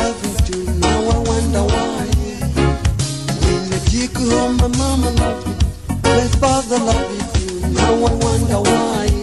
[SPEAKER 2] everything. Now I wonder why. When you take home, my mama loved my father loved Now I wonder why.